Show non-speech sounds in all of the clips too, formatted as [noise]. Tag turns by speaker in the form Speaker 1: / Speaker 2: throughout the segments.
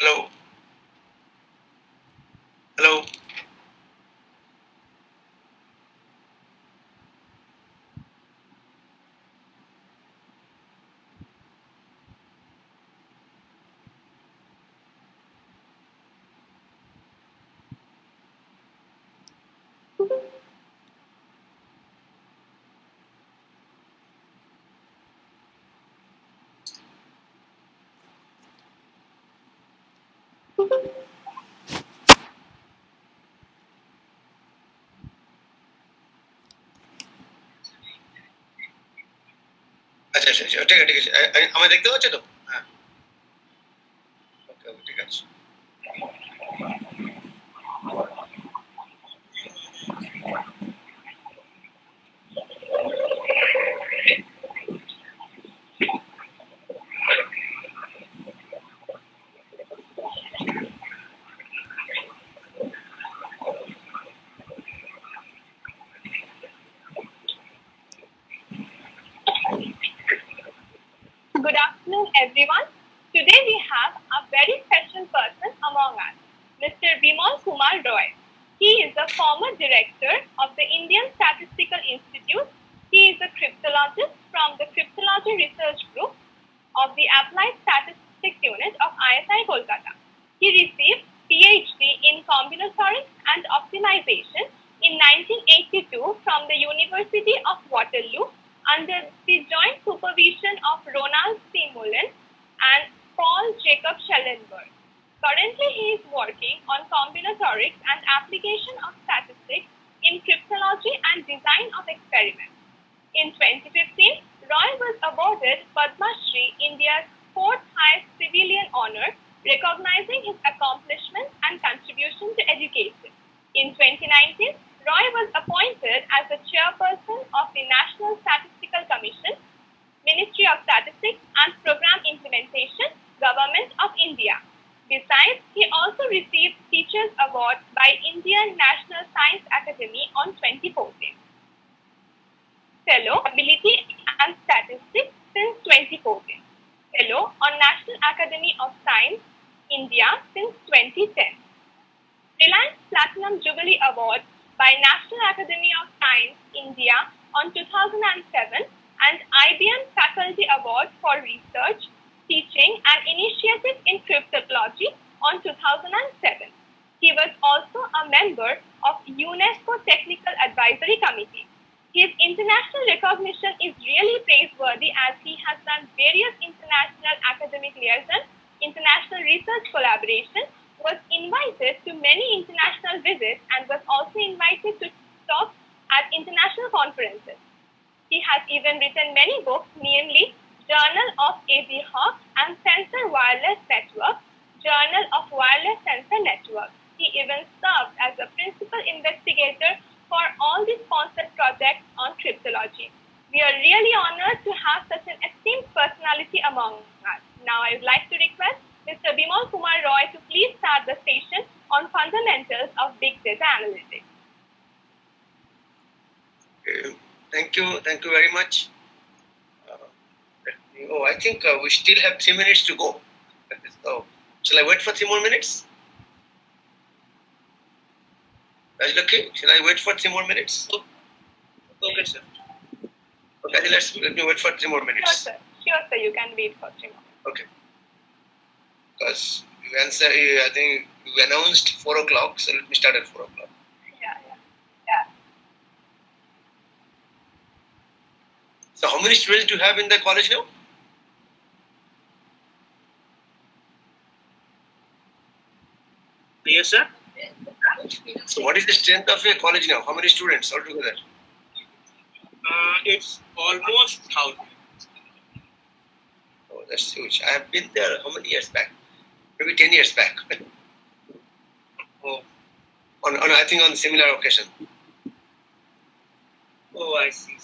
Speaker 1: Hello? Hello? আচ্ছা আচ্ছা ঠিক আছে ঠিক আছে আ- আ- আমায় দেখতে পাচ্ছ তো
Speaker 2: Many books, namely Journal of Ad Hoc and Sensor Wireless Network, Journal of Wireless Sensor Network. He even served as a principal investigator for all the sponsored projects on cryptology. We are really honored to have such an esteemed personality among us. Now I would like to request Mr. Bimal Kumar Roy to please start the session on fundamentals of big data analytics.
Speaker 1: Okay. Thank you. Thank you very much. Oh, I think uh, we still have three minutes to go. So, shall I wait for three more minutes? Rajlakshmi, shall I wait for three more minutes? Okay, sir. Okay, let's let me wait for three more minutes.
Speaker 2: Sure, sir. Sure, sir. You can wait for three more.
Speaker 1: Okay. Because you answer, I think you announced four o'clock, so let me start at four o'clock.
Speaker 2: Yeah, yeah, yeah.
Speaker 1: So, how many students do you have in the college now?
Speaker 3: Yes, sir.
Speaker 1: So, what is the strength of your college now? How many students altogether?
Speaker 3: Uh, it's almost thousand.
Speaker 1: Oh, that's huge. I have been there how many years back? Maybe 10 years back. [laughs]
Speaker 3: Oh,
Speaker 1: on, on, I think on similar occasion.
Speaker 3: oh, I see.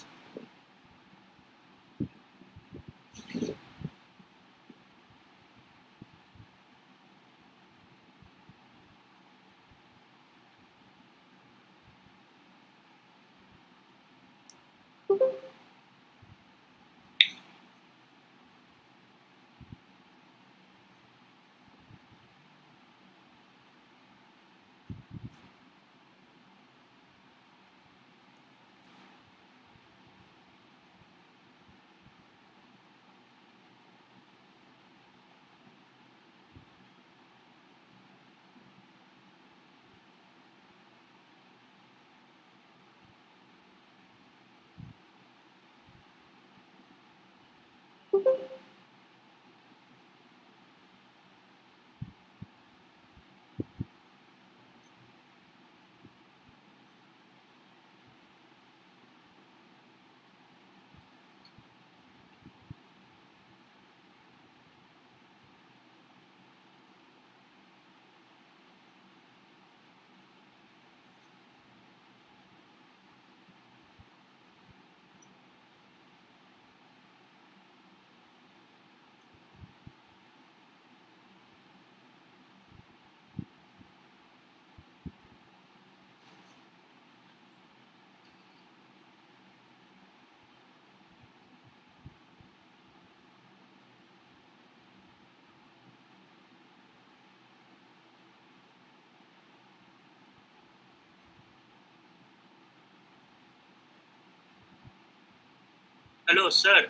Speaker 3: Hello, sir.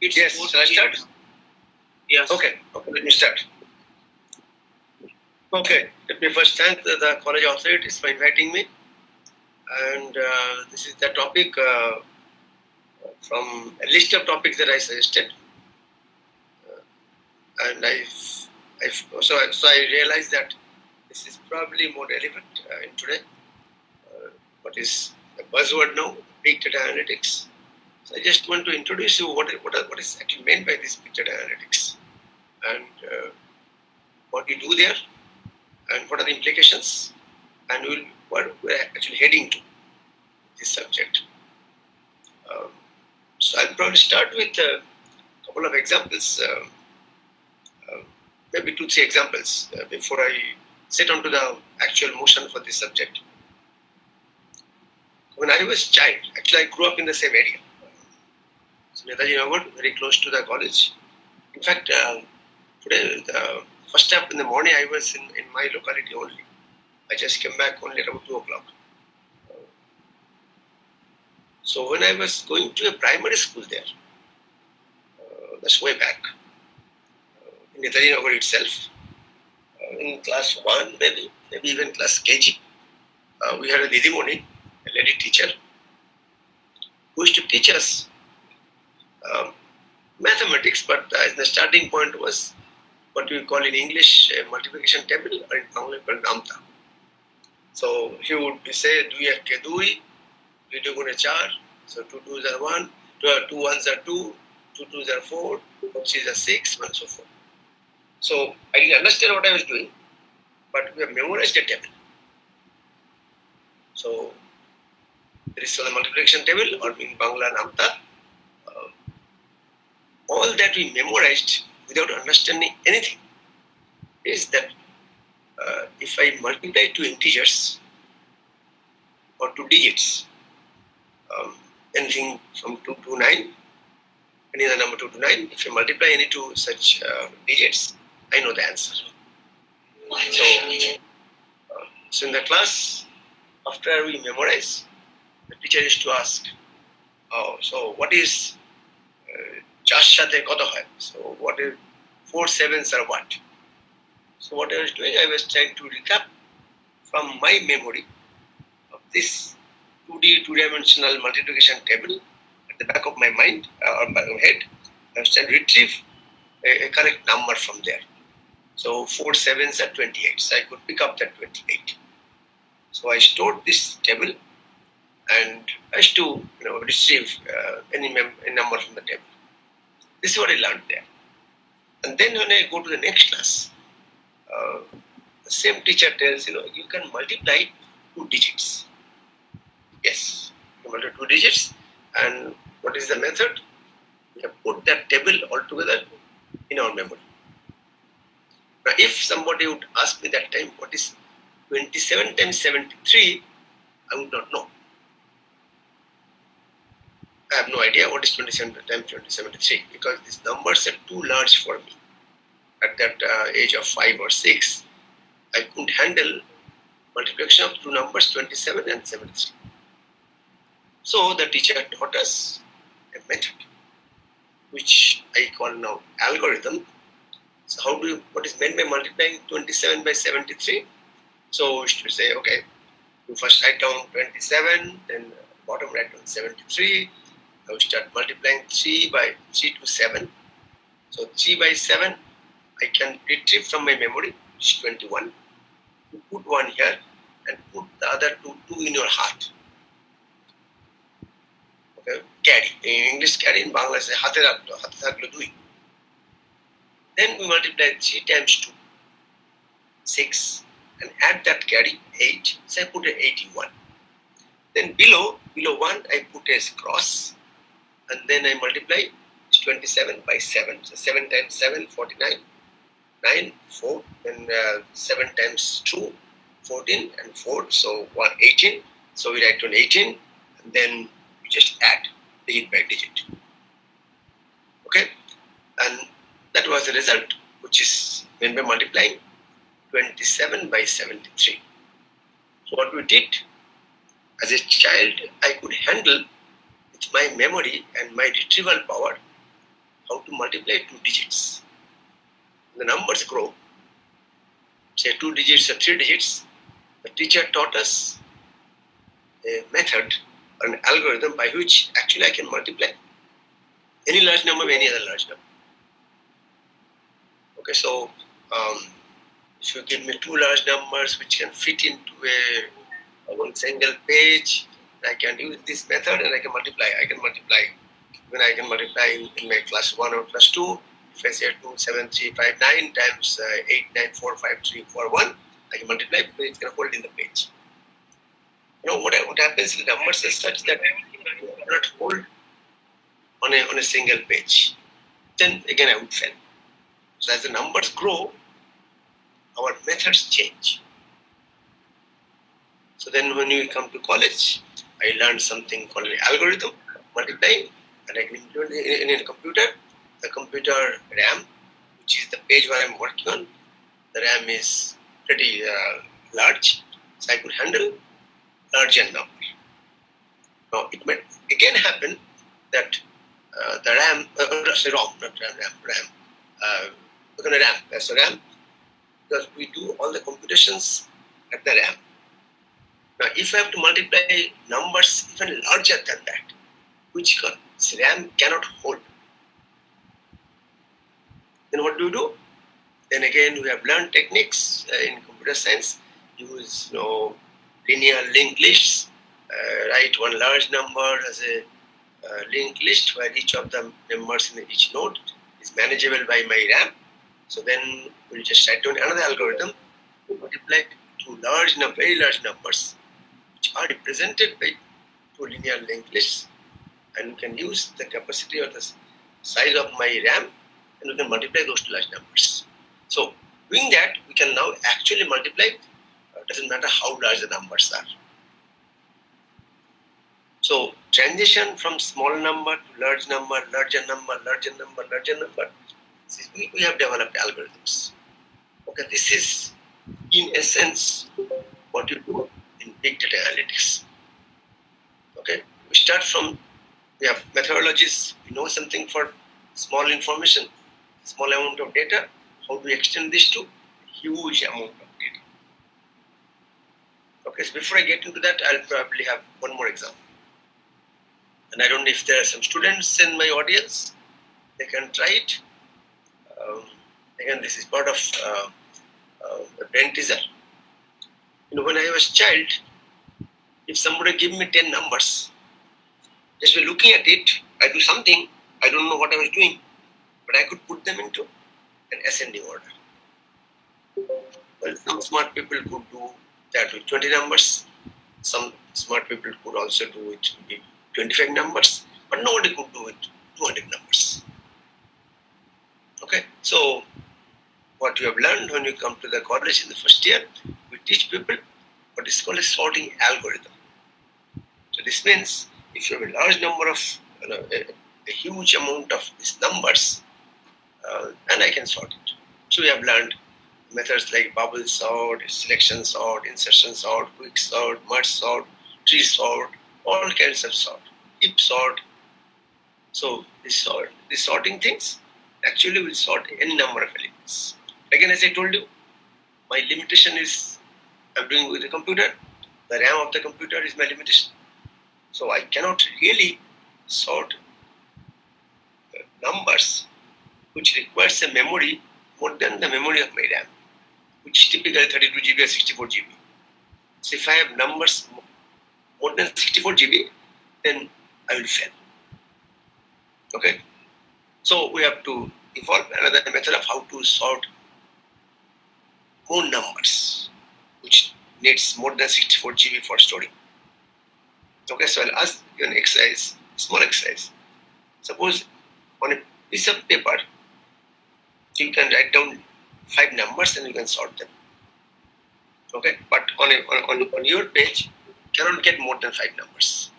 Speaker 3: It's
Speaker 2: Yes,
Speaker 3: 4
Speaker 2: shall I start?
Speaker 3: Yes.
Speaker 2: Okay, okay, let me start. Okay, let me first thank the, the college authorities for inviting me. And uh, this is the topic uh, from a list of topics that I suggested. Uh, and I, I so, so I realized that this is probably more relevant uh, in today. Uh, what is the buzzword now? Big data analytics. So I just want to introduce you what, what, what is actually meant by this picture analytics and uh, what we do there and what are the implications and we'll, what we're actually heading to this subject. Um, so I'll probably start with a couple of examples, um, um, maybe two, three examples uh, before I set on to the actual motion for this subject. When I was a child, actually I grew up in the same area. Netaji Nagar, very close to the college. In fact, uh, today, the first step in the morning, I was in, in my locality only. I just came back only at about 2 o'clock. So when I was going to a primary school there, uh, that's way back, uh, in Netaji Nagar itself, uh, in class 1 maybe, maybe even class KG, uh, we had a Didimoni, a lady teacher, who used to teach us um, mathematics, but uh, the starting point was what we call in English multiplication table or in Bangla called Namta. So he would be say, do you have Kedui, do gune char, so two twos are one, two, uh, two ones are two, two twos are four, two threes are six, and so forth. So I didn't understand what I was doing, but we have memorized the table. So there is a multiplication table or in Bangla Namta. All that we memorized without understanding anything is that uh, if I multiply two integers or two digits, um, anything from 2 to 9, any other number 2 to 9, if I multiply any two such uh, digits, I know the answer. So, uh, so in the class, after we memorize, the teacher used to ask, oh, so what is uh, চার সাথে কত হয় so what is four sevens are what so what I was doing I was trying to recap from my memory of this 2D two-dimensional multiplication table at the back of my mind uh, or my head I was trying to retrieve a, a correct number from there so four sevens are 28 so I could pick up that 28 so I stored this table and I used to you know retrieve uh, any, mem- any number from the table this is what I learned there. And then when I go to the next class, uh, the same teacher tells, you know, you can multiply two digits. Yes, you multiply two digits. And what is the method? We have put that table all together in our memory. Now, if somebody would ask me that time, what is 27 times 73, I would not know. I have no idea what is 27 times 2073 because these numbers are too large for me. At that uh, age of 5 or 6, I couldn't handle multiplication of two numbers 27 and 73. So the teacher taught us a method which I call now algorithm. So how do you, what is meant by multiplying 27 by 73? So we should say, okay, you first write down 27, then bottom write down 73, I will start multiplying 3 by 3 to 7. So 3 by 7, I can retrieve from my memory, which is 21. You put one here and put the other two, two in your heart. Okay, carry. In English, carry. In Bangla, say হাতে রাখলো, হাতে থাকলো দুই. Then we multiply 3 times 2, 6. And add that carry, 8. So I put a 81. Then below, below 1, I put a cross. And then I multiply 27 by 7. So 7 times 7, 49. 9, 4. and uh, 7 times 2, 14 and 4. So 1, 18. So we write on 18. And then we just add digit by digit. Okay? And that was the result, which is when we're multiplying 27 by 73. So what we did, as a child, I could handle my memory and my retrieval power how to multiply two digits. The numbers grow, say two digits or three digits. The teacher taught us a method or an algorithm by which actually I can multiply any large number with any other large number. Okay, so um, if you give me two large numbers which can fit into a, a single page, I can use this method and I can multiply. I can multiply when I can multiply in, in my class 1 or class 2. If I say 2, 7, 3, 5, 9 times uh, 8, 9, 4, 5, 3, 4, 1, I can multiply because it's going to hold in the page. You know what, what happens the numbers are such that you cannot hold on a, on a single page. Then again I would fail. So as the numbers grow, our methods change. So then when we come to college, I learned something called an algorithm, multiplying, and I can include in, in a computer, the computer RAM, which is the page where I'm working on. The RAM is pretty uh, large, so I could handle larger number. Now it might again happen that uh, the RAM, uh, sorry, ROM, not RAM, RAM, RAM, uh, RAM, that's a RAM, because we do all the computations at the RAM. Now, if I have to multiply numbers even larger than that, which RAM cannot hold, then what do you do? Then again, we have learned techniques uh, in computer science, use you know, linear linked lists, uh, write one large number as a uh, linked list where each of the members in each node is manageable by my RAM. So then we'll just write down another algorithm to multiply two large, very large numbers which are represented by two linear linked lists and we can use the capacity or the size of my RAM and we can multiply those two large numbers. So doing that, we can now actually multiply, uh, doesn't matter how large the numbers are. So transition from small number to large number, larger number, larger number, larger number, we, we have developed algorithms. Okay, this is in essence what you do in big data analytics. Okay, we start from we have methodologies, we know something for small information, small amount of data. How do we extend this to huge amount of data? Okay, so before I get into that, I'll probably have one more example. And I don't know if there are some students in my audience, they can try it. Um, again, this is part of uh, uh, the brain teaser. When I was a child, if somebody give me 10 numbers, just by looking at it, I do something, I don't know what I was doing, but I could put them into an ascending order. Well, some smart people could do that with 20 numbers. Some smart people could also do it with 25 numbers, but nobody could do it 200 numbers. Okay, so what you have learned when you come to the college in the first year, we teach people what is called a sorting algorithm. So this means if you have a large number of, you know, a, a huge amount of these numbers, uh, and I can sort it. So we have learned methods like bubble sort, selection sort, insertion sort, quick sort, merge sort, tree sort, all kinds of sort, heap sort. So this sort, these sorting things actually will sort any number of elements. Again, as I told you, my limitation is I'm doing with the computer. The RAM of the computer is my limitation. So I cannot really sort numbers which requires a memory more than the memory of my RAM, which typically 32 GB or 64 GB. So if I have numbers more than 64 GB, then I will fail. Okay. So we have to evolve another method of how to sort more numbers, which needs more than 64 GB for storing. Okay, so I'll ask you an exercise, small exercise. Suppose on a piece of paper, you can write down five numbers and you can sort them. Okay, but on, a, on, on your page, you cannot get more than five numbers.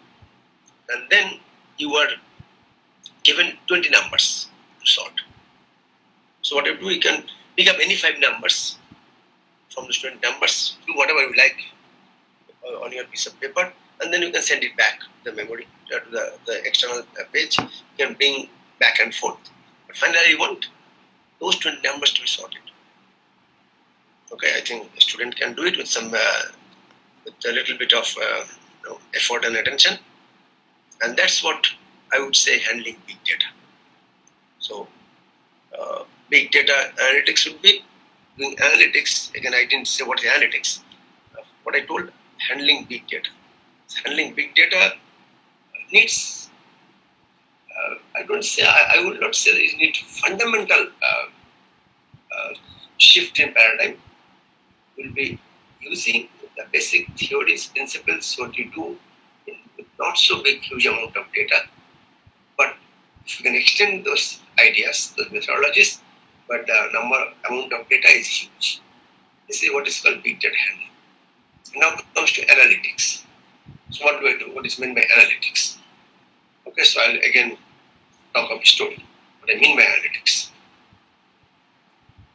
Speaker 2: And then you are given 20 numbers to sort. So what you do, you can pick up any five numbers from the 20 numbers, do whatever you like on your piece of paper, and then you can send it back to the memory, uh, to the, the external uh, page. You can bring back and forth. But finally, you want those 20 numbers to be sorted. Okay, I think a student can do it with some, uh, with a little bit of uh, you know, effort and attention. And that's what I would say handling big data. So, uh, big data analytics would be doing analytics. Again, I didn't say what analytics. What I told, handling big data. Handling big data needs. Uh, I don't say. I, I would not say it needs fundamental uh, uh, shift in paradigm. Will be using the basic theories, principles, what you do in not so big, huge amount of data. But if you can extend those ideas, those methodologies, but the number amount of data is huge. This is what is called big data handling. Now comes to analytics. So what do I do? What is meant by analytics? Okay, so I'll again talk of story. What I mean by analytics.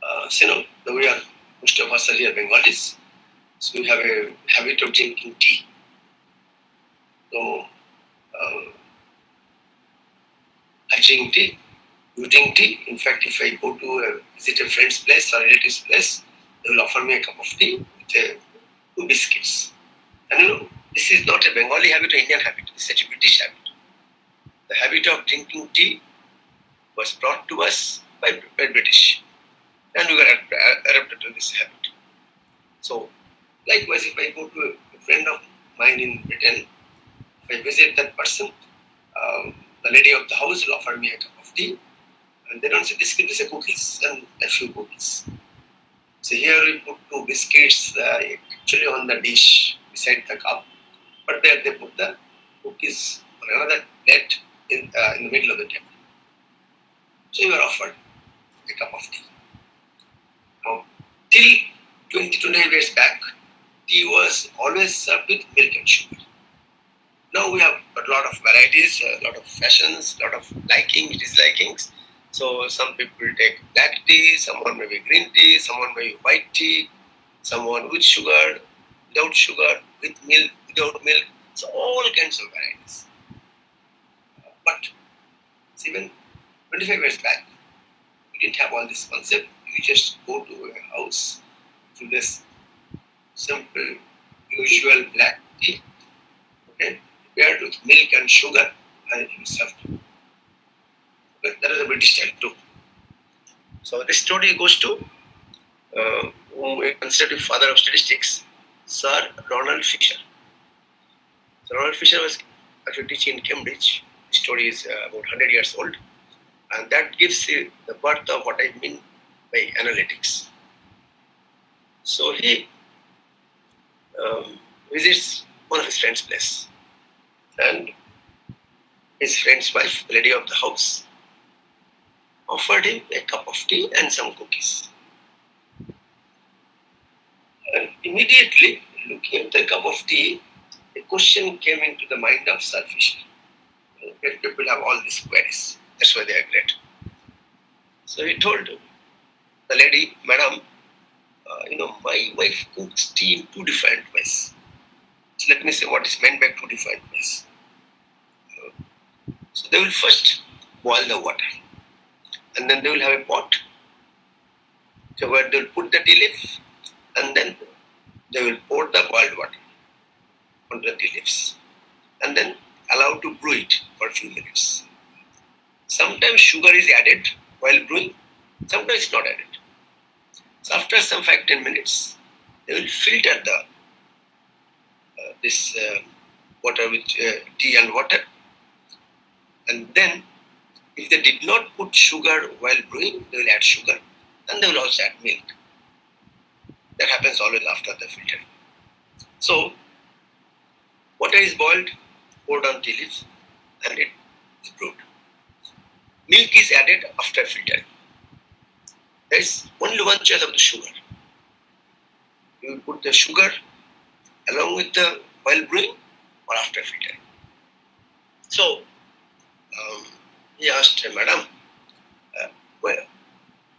Speaker 2: Uh, so you know, way are most of us are here Bengalis, so we have a habit of drinking tea. So uh, I drink tea, you tea. In fact, if I go to a, visit a friend's place or relative's place, they will offer me a cup of tea with a, two biscuits. And you know, this is not a Bengali habit or Indian habit, it's a British habit. The habit of drinking tea was brought to us by, by British. And we got uh, adapted to this habit. So, likewise, if I go to a friend of mine in Britain, if I visit that person, um, the lady of the house will offer me a cup of tea, and they don't say biscuit, they say cookies and a few cookies. So here we put two biscuits uh, actually on the dish beside the cup, but there they put the cookies on another plate in, uh, in the middle of the table. So you are offered a cup of tea. Now, till 20 25 years back, tea was always served with milk and sugar. Now we have a lot of varieties, a lot of fashions, a lot of likings, dislikings. So some people take black tea, someone maybe green tea, someone maybe white tea, someone with sugar, without sugar, with milk, without milk. So all kinds of varieties. But even 25 years back, we didn't have all this concept. You just go to a house to this simple, usual black tea, okay, paired with milk and sugar, and you served. That is a British style too. So this story goes to uh, whom we consider the father of statistics, Sir Ronald Fisher. So Ronald Fisher was actually teaching in Cambridge. The story is uh, about 100 years old, and that gives you the birth of what I mean by analytics. So he um, visits one of his friend's place, and his friend's wife, the lady of the house, offered him a cup of tea and some cookies. And immediately, looking at the cup of tea, a question came into the mind of Sir people have all these queries. That's why they are great. So he told the lady, Madam, uh, you know, my wife cooks tea in two different ways. So let me say what is meant by two different ways. So they will first boil the water, and then they will have a pot. So where they will put the tea leaf, and then they will pour the boiled water onto the tea leaves, and then allow to brew it for a few minutes. Sometimes sugar is added while brewing, sometimes not added. So after some 5-10 minutes, they will filter the uh, this uh, water with uh, tea and water. And then if they did not put sugar while brewing, they will add sugar and they will also add milk. That happens always after the filtering. So water is boiled, poured on tea leaves and it is brewed. Milk is added after filtering. There is only one choice of the sugar. You will put the sugar along with the while brewing or after filtering. So um, he asked, her, Madam, uh,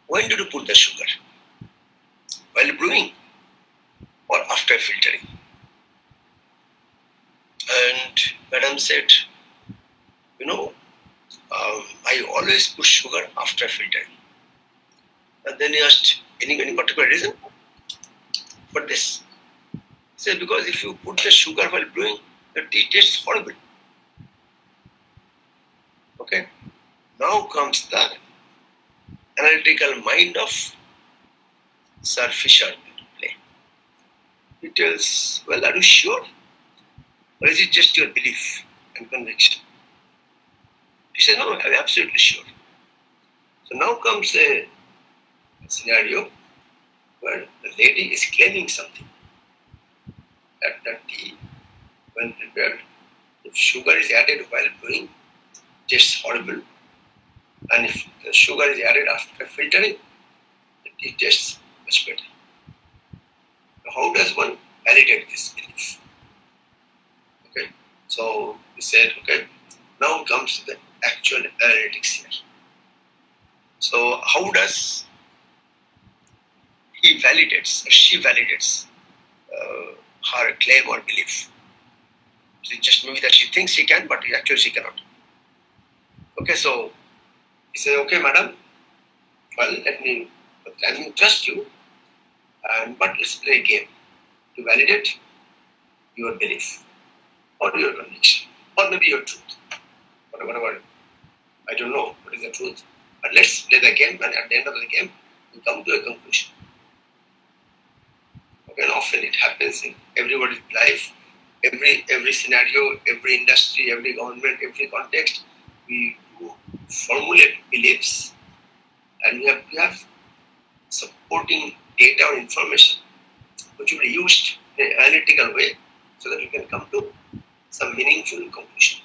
Speaker 2: when did you put the sugar? While brewing or after filtering? And Madam said, you know, um, I always put sugar after filtering. And then he asked, any, any particular reason for this? He said, because if you put the sugar while brewing, the tea tastes horrible. Okay? Now comes the analytical mind of Sir Fisher play. He tells, Well, are you sure? Or is it just your belief and conviction? He says, No, I'm absolutely sure. So now comes a scenario where the lady is claiming something. That the tea, when prepared, if sugar is added while brewing, tastes horrible. And if the sugar is added after filtering, tea tastes much better. How does one validate this belief? Okay, so we said, okay, now comes the actual analytics here. So, how does he validates, or she validates uh, her claim or belief? It just maybe that she thinks she can, but actually she cannot. Okay, so said, okay, madam, well, let me, let me trust you, and but let's play a game to validate your belief or your conviction or maybe your truth, whatever. whatever. I don't know what is the truth, but let's play the game, and at the end of the game, we come to a conclusion. Okay, and often it happens in everybody's life, every every scenario, every industry, every government, every context. We formulate beliefs, and we have we have supporting data or information which will be used in an analytical way so that we can come to some meaningful conclusion.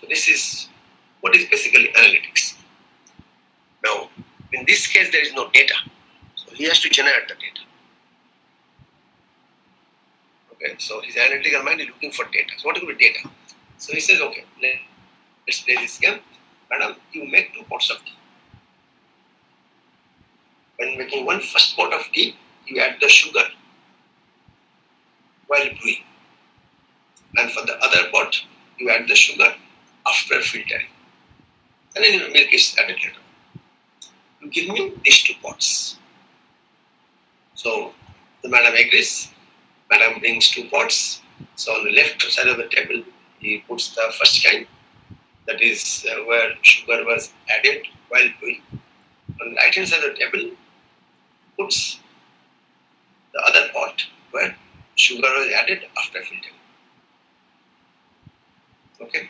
Speaker 2: So this is what is basically analytics. Now, in this case, there is no data, so he has to generate the data. Okay, so his analytical mind is looking for data. So what could be data? So he says, okay, let, us play this game. Madam, you make two pots of tea. When making one first pot of tea, you add the sugar while brewing. And for the other pot, you add the sugar after filtering. And then your milk is added later. You give me these two pots. So the madam agrees. Madam brings two pots. So on the left side of the table, he puts the first kind. That is uh, where sugar was added while brewing. On the right hand side of the table, puts the other pot where sugar was added after filtering. Okay.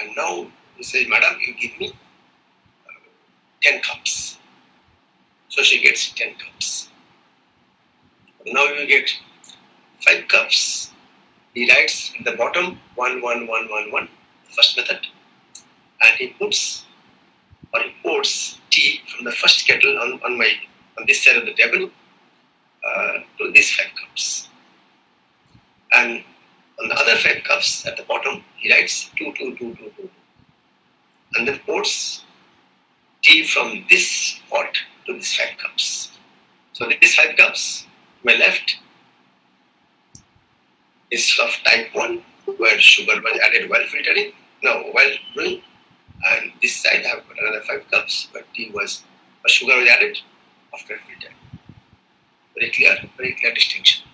Speaker 2: And now you say, Madam, you give me uh, 10 cups. So she gets 10 cups. Now you get 5 cups. He writes at the bottom 1, 1, 1, 1, 1, first method. And he puts or he pours tea from the first kettle on, on my on this side of the table uh, to these 5 cups. And on the other 5 cups at the bottom, he writes 2, 2, 2, 2, 2 and then pours tea from this pot to these five cups. So these five cups, my left, is of type 1, where sugar was added while filtering, no, while brewing. And this side I have got another five cups but tea was, where sugar was added after filtering. Very clear, very clear distinction.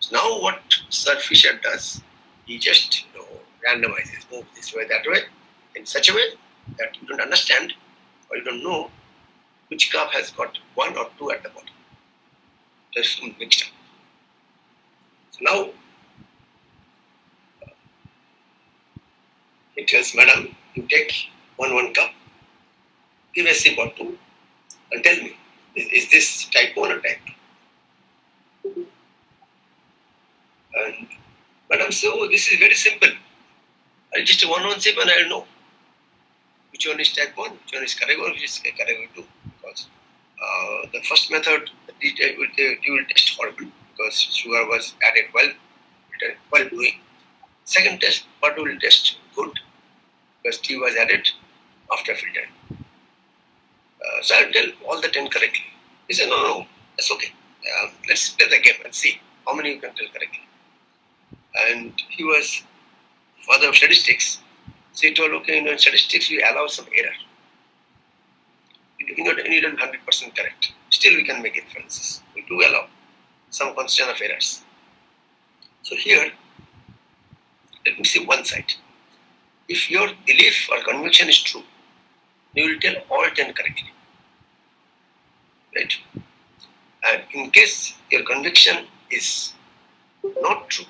Speaker 2: So now what Sir Fisher does, he just you know, randomizes, move this way, that way, in such a way that you don't understand or you don't know which cup has got one or two at the bottom. Just mixed up. So now uh, he tells madam, you take one one cup, give a sip or two, and tell me, is, is this type 1 or type 2? And madam says, oh, this is very simple. I'll just one one sip and I'll know which one is type 1, which one is category, which is category 2. Because uh, the first method, you will test horrible because sugar was added while, while brewing. Second test, what will test good because tea was added after filtering. Uh, so I'll tell all the 10 correctly. He said, no, no, that's okay. Um, let's play the game and see how many you can tell correctly. And he was father of statistics. So he told, okay, you know, in statistics we allow some error. You don't, need 100% correct. Still we can make inferences. We do allow some constant of errors. So here, let me see one side. If your belief or conviction is true, you will tell all 10 correctly. Right? And in case your conviction is not true,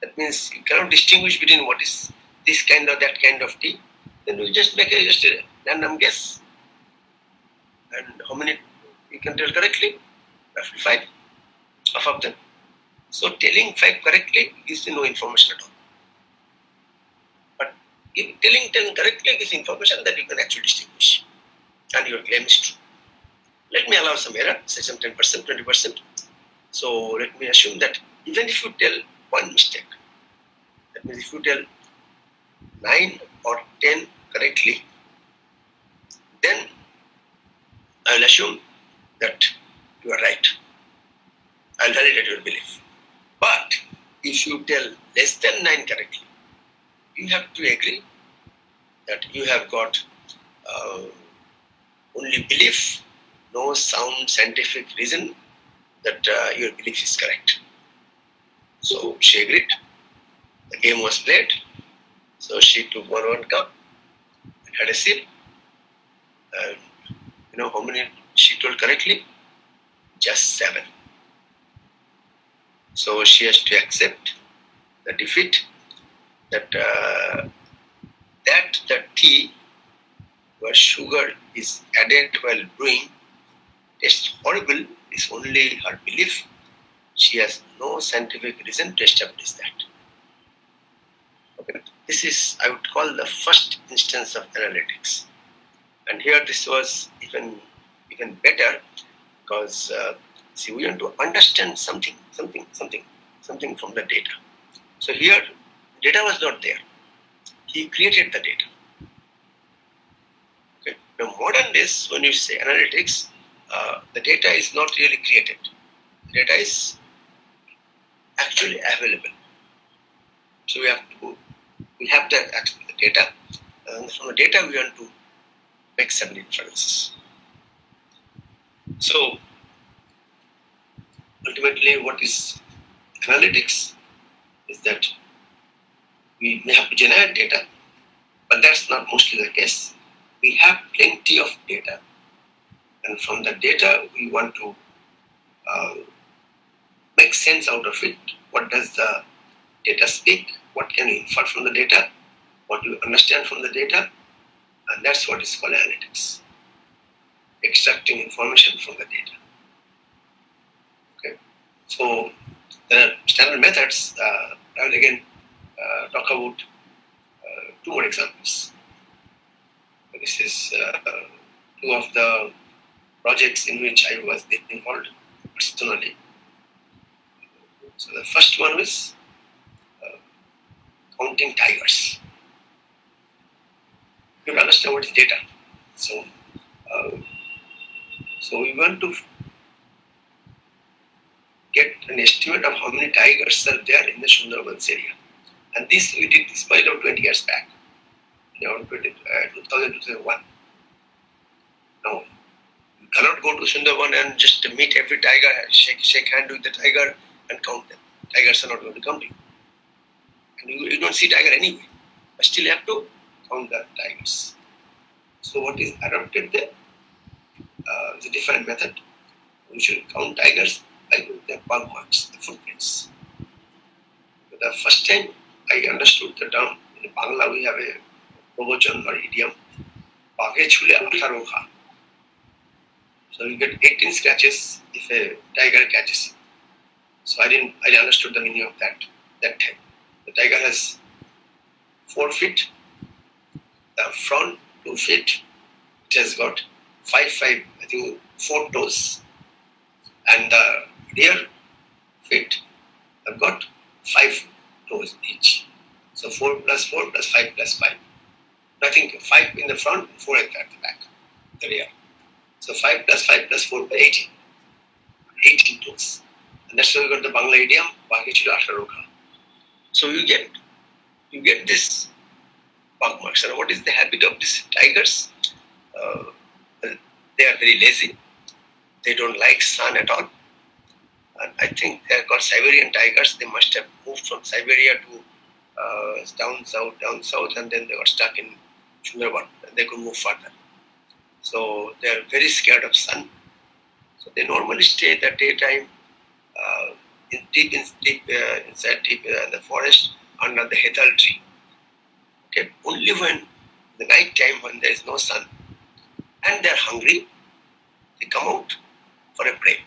Speaker 2: that means you cannot distinguish between what is this kind or that kind of tea, then you just make a, just a random guess. And how many you can tell correctly? Roughly five of them. So telling five correctly gives you no information at all telling 10 correctly gives information that you can actually distinguish. And your claim is true. Let me allow some error, say some 10%, 20%. So let me assume that even if you tell one mistake, that means if you tell 9 or 10 correctly, then I will assume that you are right. I will validate your belief. But if you tell less than 9 correctly, you have to agree that you have got uh, only belief, no sound scientific reason that uh, your belief is correct. So she agreed. The game was played. So she took one one cup and had a sip. And you know how many she told correctly? Just seven. So she has to accept the defeat that uh, that the tea where sugar is added while brewing tastes horrible is only her belief. She has no scientific reason to establish that. Okay. This is, I would call the first instance of analytics. And here this was even, even better because, uh, see, we want to understand something, something, something, something from the data. So here Data was not there. He created the data. Okay. Now, modern days, when you say analytics, uh, the data is not really created. The data is actually available. So we have to we have the, the data, and from the data we want to make some inferences. So ultimately, what is analytics is that we may have to generate data, but that's not mostly the case. We have plenty of data, and from the data, we want to uh, make sense out of it. What does the data speak? What can we infer from the data? What do you understand from the data? And that's what is called analytics extracting information from the data. Okay, so the standard methods. Uh, again talk about uh, two more examples. This is uh, two of the projects in which I was involved personally. So the first one was counting tigers. You understand what is data. So, uh, so we want to get an estimate of how many tigers are there in the Sundarbans area. And this we did this by about 20 years back, around 20, uh, 2000, 2001. Now, you cannot go to Sundarban and just meet every tiger, shake, shake hand with the tiger and count them. Tigers are not going to come to you. and you, you don't see tiger anyway. But still you have to count the tigers. So what is adopted there uh, a different method. We should count tigers by their pug marks, the footprints. The first time I understood the term. In Bangla, we have a proverb or idiom. So you get 18 scratches if a tiger catches. So I didn't, I understood the meaning of that that time. The tiger has four feet, the front two feet, it has got five, five, I think four toes, and the rear feet have got five toes each. So four plus four plus five plus five. I think five in the front, four at the back, the rear. So 5 plus 5 plus 4 by 18. 18 tools. And that's why we got the Bangla idiom. So you get you get this. And what is the habit of these tigers? Uh, they are very lazy. They don't like sun at all. I think they are called Siberian tigers. They must have moved from Siberia to uh, down south, down south, and then they got stuck in Sundarban. They could move further. So they are very scared of sun. So they normally stay the daytime uh, in deep, in, deep uh, inside deep uh, the forest under the hetal tree. Okay, only when the night time when there is no sun and they are hungry, they come out for a prey.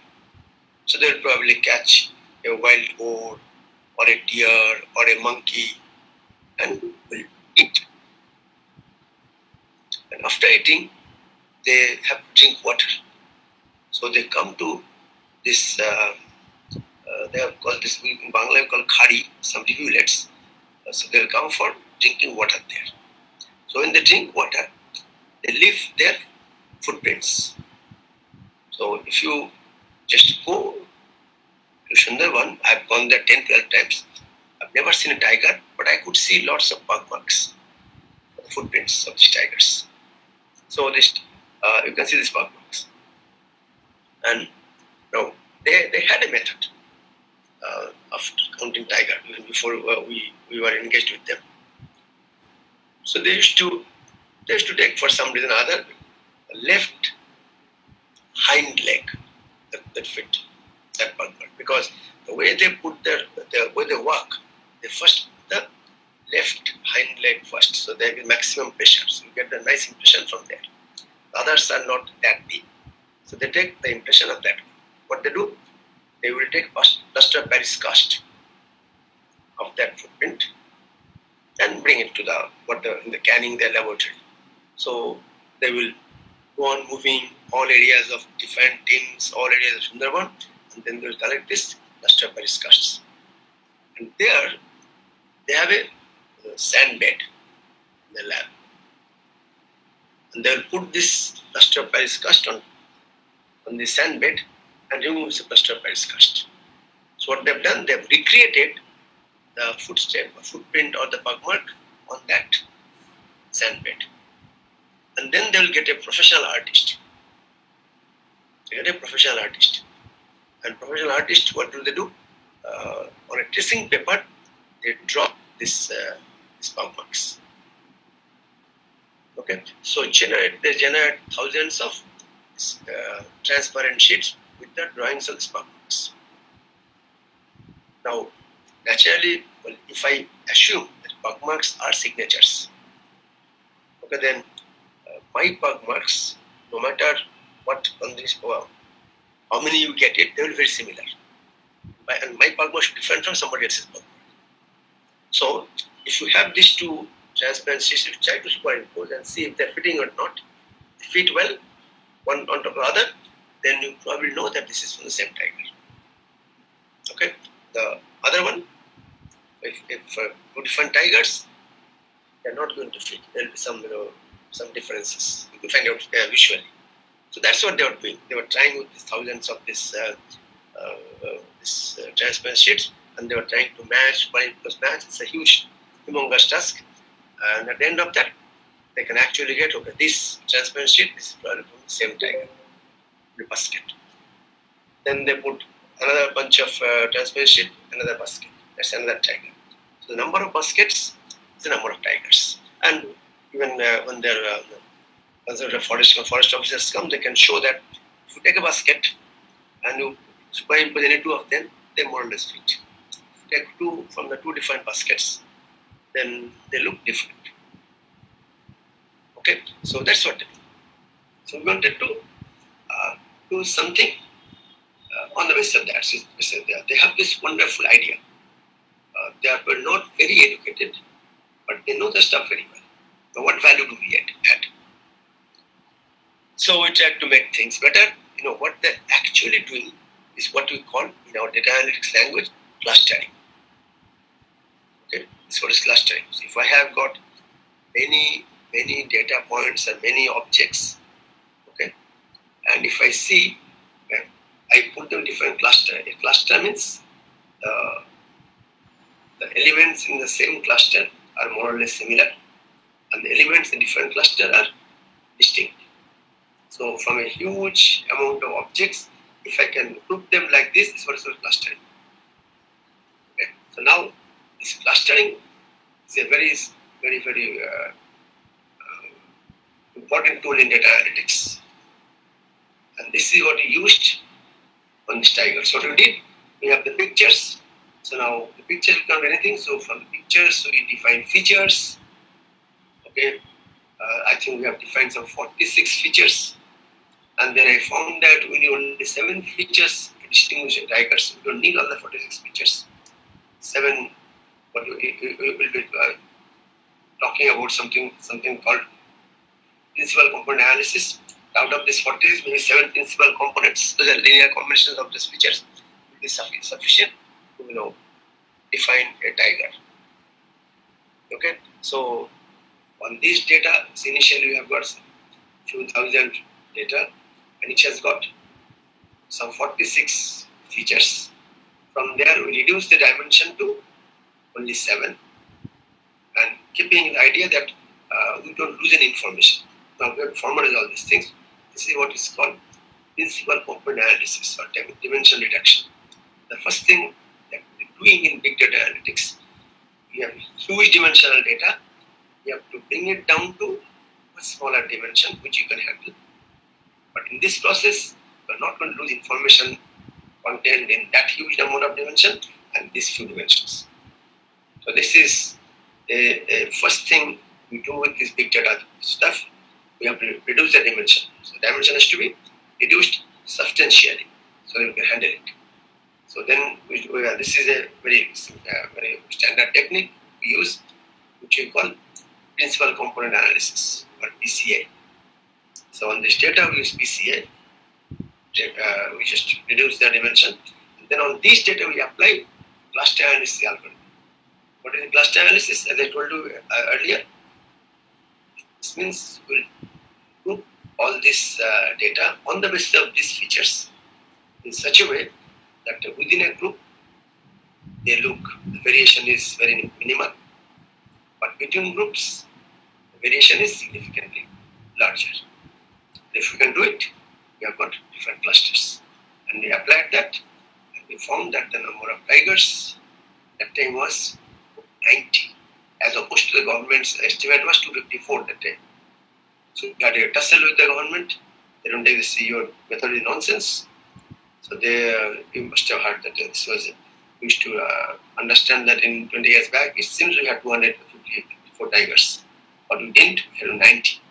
Speaker 2: So they will probably catch a wild boar or a deer or a monkey and will eat. And after eating, they have to drink water. So they come to this, uh, uh, they have called this in Bangla called khari, some rivulets. Uh, so they'll come for drinking water there. So when they drink water, they leave their footprints. So if you just go to Sundarban, I've gone there 10, 12 times. I've never seen a tiger, but I could see lots of pug marks, footprints of these tigers. So this uh, you can see these pug marks. And now they, they had a method uh, of counting tiger even before uh, we, we were engaged with them. So they used to they used to take for some reason or other left hind leg that, that fit that bug because the way they put their the way they walk, they first the left hind leg first, so they have maximum pressure. So you get the nice impression from there. The others are not that deep. So they take the impression of that. What they do? They will take plaster Paris cast of that footprint and bring it to the what the in the Canning their laboratory. So they will go on moving all areas of different teams, all areas of Sundarban, and then they will collect this plaster Paris casts. And there they have a uh, sand bed in the lab and they will put this plaster of Paris cast on, on the sand bed and remove the plaster of Paris cast. So what they've done, they've recreated the footstep, footprint or the pug mark on that sand bed. And then they will get a professional artist. They get a professional artist. And professional artist, what do they do? Uh, on a tracing paper, they drop this, uh, this marks Okay, so generate they generate thousands of uh, transparent sheets with the drawings of the spark marks. Now, naturally, well, if I assume that pug marks are signatures, okay, then my pug marks, no matter what on this, well, how many you get it, they will be very similar. My, and my mark is different from somebody else's mark. So, if you have these two transparency you try to superimpose and see if they're fitting or not. Fit well, one on top of the other, then you probably know that this is from the same tiger. Okay, the other one, if, if uh, two different tigers, they're not going to fit. There'll be some, you know, some differences. You can find out uh, visually. So that's what they were doing. They were trying with thousands of this, uh, uh, this uh, transparent sheets, and they were trying to match, because match. It's a huge, humongous task and at the end of that, they can actually get, okay, this transparent sheet is probably from the same tiger, the basket. Then they put another bunch of uh, transparent sheet, another basket. That's another tiger. So the number of baskets is the number of tigers. And even uh, when they're uh, conservative forest forest officers come, they can show that if you take a basket and you superimpose any two of them, they more or less fit. Take two from the two different baskets, then they look different. Okay, so that's what they do. So we wanted to uh, do something uh, on the basis of that. So, they have this wonderful idea. Uh, they are not very educated, but they know the stuff very well. What value do we add? So we try to make things better. You know what they're actually doing is what we call in our data analytics language clustering. Okay, this what is clustering. So if I have got many many data points and many objects, okay, and if I see, okay, I put them in different cluster. A cluster means the the elements in the same cluster are more or less similar, and the elements in different cluster are distinct. So from a huge amount of objects, if I can group them like this, this is what is called clustering. Okay. So now this clustering is a very, very, very uh, uh, important tool in data analytics. And this is what we used on this tiger. So what we did, we have the pictures. So now the picture can be anything. So from the pictures, we define features. Okay, uh, I think we have defined some 46 features. And then I found that we need only seven features to distinguish the tigers. We don't need all the 46 features. Seven, what we, we, we will be uh, talking about something something called principal component analysis. Out of these 46, maybe seven principal components, so the linear combinations of these features will be sufficient to you know define a tiger. Okay, so on this data, initially we have got few thousand data and it has got some 46 features. From there, we reduce the dimension to only 7 and keeping the idea that uh, we don't lose any information. Now, we have formalize all these things. This is what is called principal component analysis or dimension reduction. The first thing that we're doing in big data analytics, we have huge dimensional data. We have to bring it down to a smaller dimension which you can handle but in this process, you are not going to lose information contained in that huge amount of dimension and these few dimensions. So this is the, the first thing we do with this big data stuff. We have to reduce the dimension. So dimension has to be reduced substantially so that we can handle it. So then we, we, uh, this is a very uh, very standard technique we use, which we call principal component analysis or PCA. So on this data, we use PCA. Uh, we just reduce the dimension. And then on this data, we apply cluster analysis algorithm. What is cluster analysis? As I told you uh, earlier, this means we'll group all this uh, data on the basis of these features in such a way that within a group, they look, the variation is very minimal. But between groups, the variation is significantly larger. If we can do it, we have got different clusters. And we applied that, and we found that the number of tigers that time was 90, as opposed to the government's estimate was 254 that time. So we had a tussle with the government. They don't take this your method is nonsense. So they, uh, you must have heard that this was, we used to uh, understand that in 20 years back, it seems we had 254 tigers. But we didn't, we had 90.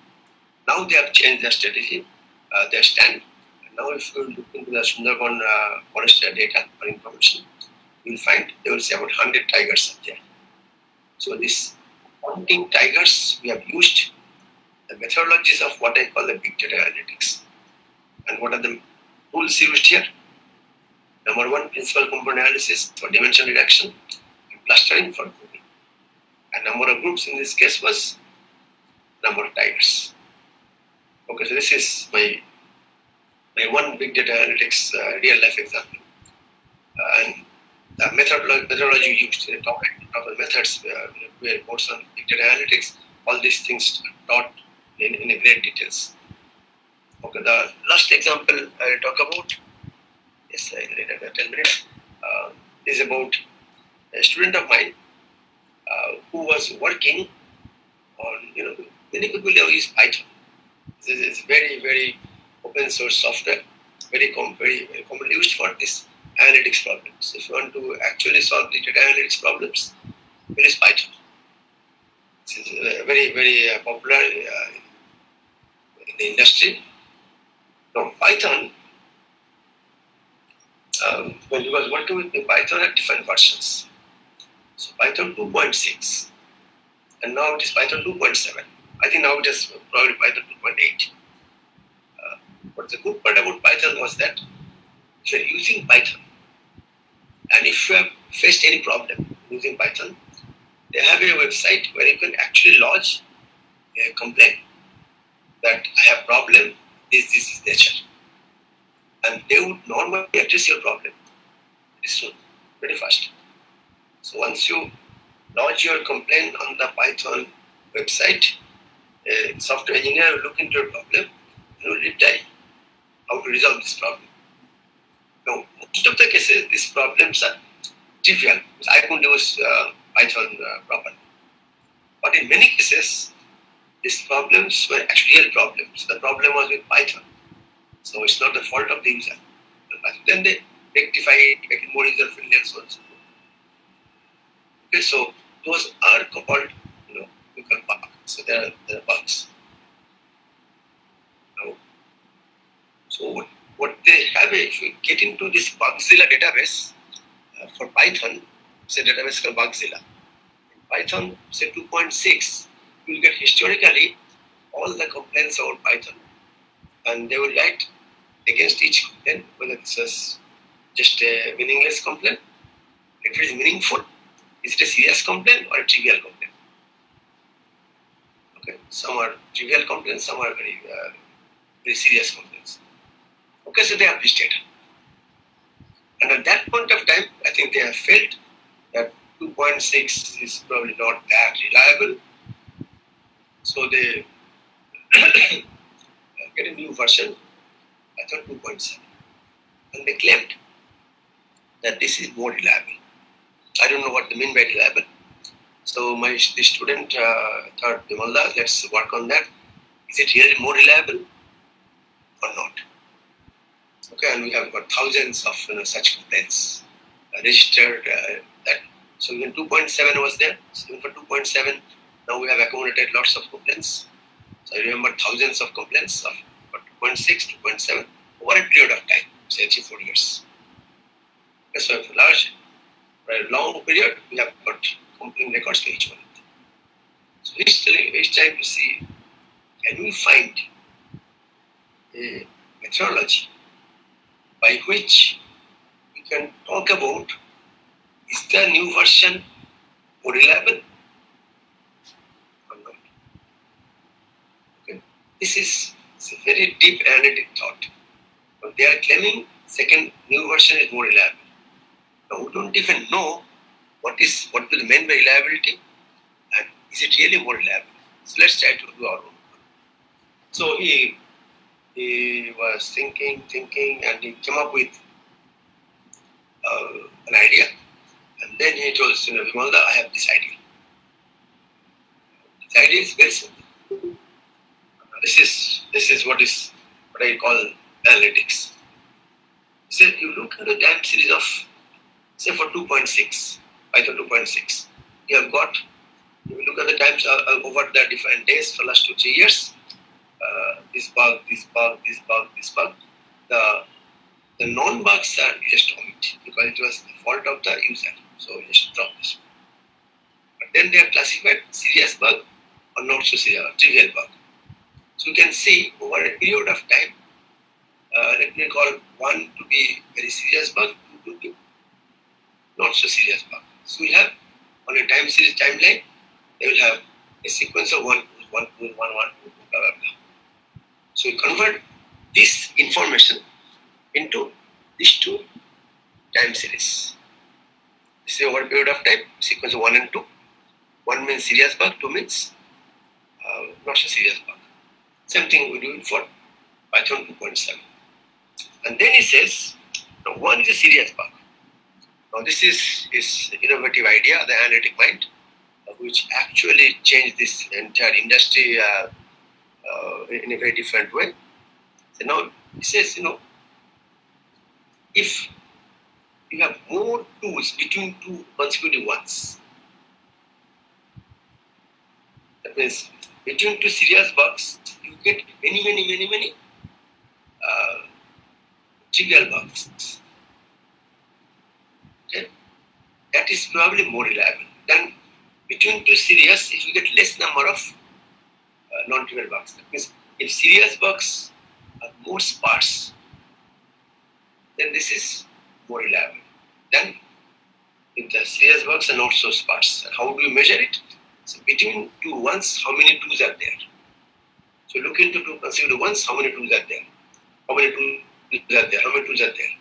Speaker 2: Now they have changed their strategy, uh, their stand. And now if you look into the Sundarban uh, forest data or information, you will find they will say about 100 tigers up there. So this hunting tigers, we have used the methodologies of what I call the big data analytics. And what are the tools used here? Number one, principal component analysis for dimension reduction and clustering for grouping. And number of groups in this case was number of tigers. Okay, so this is my my one big data analytics uh, real life example. Uh, and the methodology, methodology used, the top, top methods uh, were reports on big data analytics, all these things taught in, in great details. Okay, the last example I'll talk about, yes, I read about 10 minutes, uh, is about a student of mine uh, who was working on, you know, many people now use Python. This is very, very open source software, very, com- very, very commonly used for this analytics problems. If you want to actually solve the data analytics problems, use Python. This is uh, very, very uh, popular uh, in the industry. Now, Python, um, when you was working with me, Python had different versions. So Python 2.6, and now it is Python 2.7. I think now it is probably Python 2.8. Uh, but the good part about Python was that if you're using Python, and if you have faced any problem using Python, they have a website where you can actually lodge a complaint that I have problem, this, this is nature. And they would normally address your problem soon, very fast. So once you lodge your complaint on the Python website, a software engineer will look into your problem and will reply how to resolve this problem. Now, most of the cases, these problems are trivial. I couldn't use uh, Python uh, properly. But in many cases, these problems were actually real problems. The problem was with Python. So it's not the fault of the user. Then they rectify it, make it more user friendly and so on. Okay, so those are called, you know, local bugs. So there are, there are bugs. Now, so what, what they have, if you get into this Bugzilla database uh, for Python, say database called Bugzilla. In Python, say 2.6, you will get historically all the complaints about Python. And they will write against each complaint, whether this was just a meaningless complaint, if it is meaningful, is it a serious complaint or a trivial complaint? Okay, some are trivial complaints, some are very, uh, very serious complaints. Okay, so they have this data. And at that point of time, I think they have felt that 2.6 is probably not that reliable. So they get a new version, I thought 2.7. And they claimed that this is more reliable. I don't know what they mean by reliable. So my the student uh, thought, Bimalda, let's work on that. Is it really more reliable or not? Okay, and we have got thousands of you know, such complaints uh, registered. Uh, that so even 2.7 was there. So even for 2.7, now we have accumulated lots of complaints. So I remember thousands of complaints of 2.6, 2.7 over a period of time, say three, four years. Okay, so for large, for a long period, we have got complaint records for each one. of them. So each, each time to see, can we find a methodology by which we can talk about is the new version more reliable or not? Okay. This is a very deep analytic thought. But they are claiming second new version is more reliable. Now we don't even know what is what will mean by reliability and is it really more reliable. So let's try to do our own. So he he was thinking, thinking, and he came up with uh, an idea. And then he told Bimalda, I have this idea. The idea is very simple. This is this is what is what I call analytics. So you look at a time series of say for 2.6, Python 2.6. You have got you look at the times uh, over the different days for last two, three years. Uh, this bug, this bug, this bug, this bug. The the non-bugs are you just omit because it was the fault of the user. So just drop this. But then they are classified serious bug or not so serious, trivial bug. So you can see over a period of time, uh, let me call one to be very serious bug, two to be not so serious bug. So we have on a time series timeline, they will have a sequence of one, one, one, one, one, two, blah, blah, blah. So we convert this information into these two time series. This is over a period of time, sequence of 1 and 2. 1 means serious bug, 2 means uh, not so serious bug. Same thing we do for Python 2.7. And then he says, now 1 is a serious bug. Now this is his innovative idea, the analytic mind. which actually changed this entire industry uh, uh, in a very different way. So now he says, you know, if you have more tools between two consecutive ones, that means between two serious bugs, you get many, many, many, many uh, trivial bugs. Okay, that is probably more reliable than between two serious. If you get less number of uh, non-trivial bugs, that means if serious bugs are more sparse, then this is more reliable than if the serious bugs are not so sparse. How do you measure it? So between two ones, how many twos are there? So look into two consecutive ones, how many twos are there? How many twos are there? How many twos are there?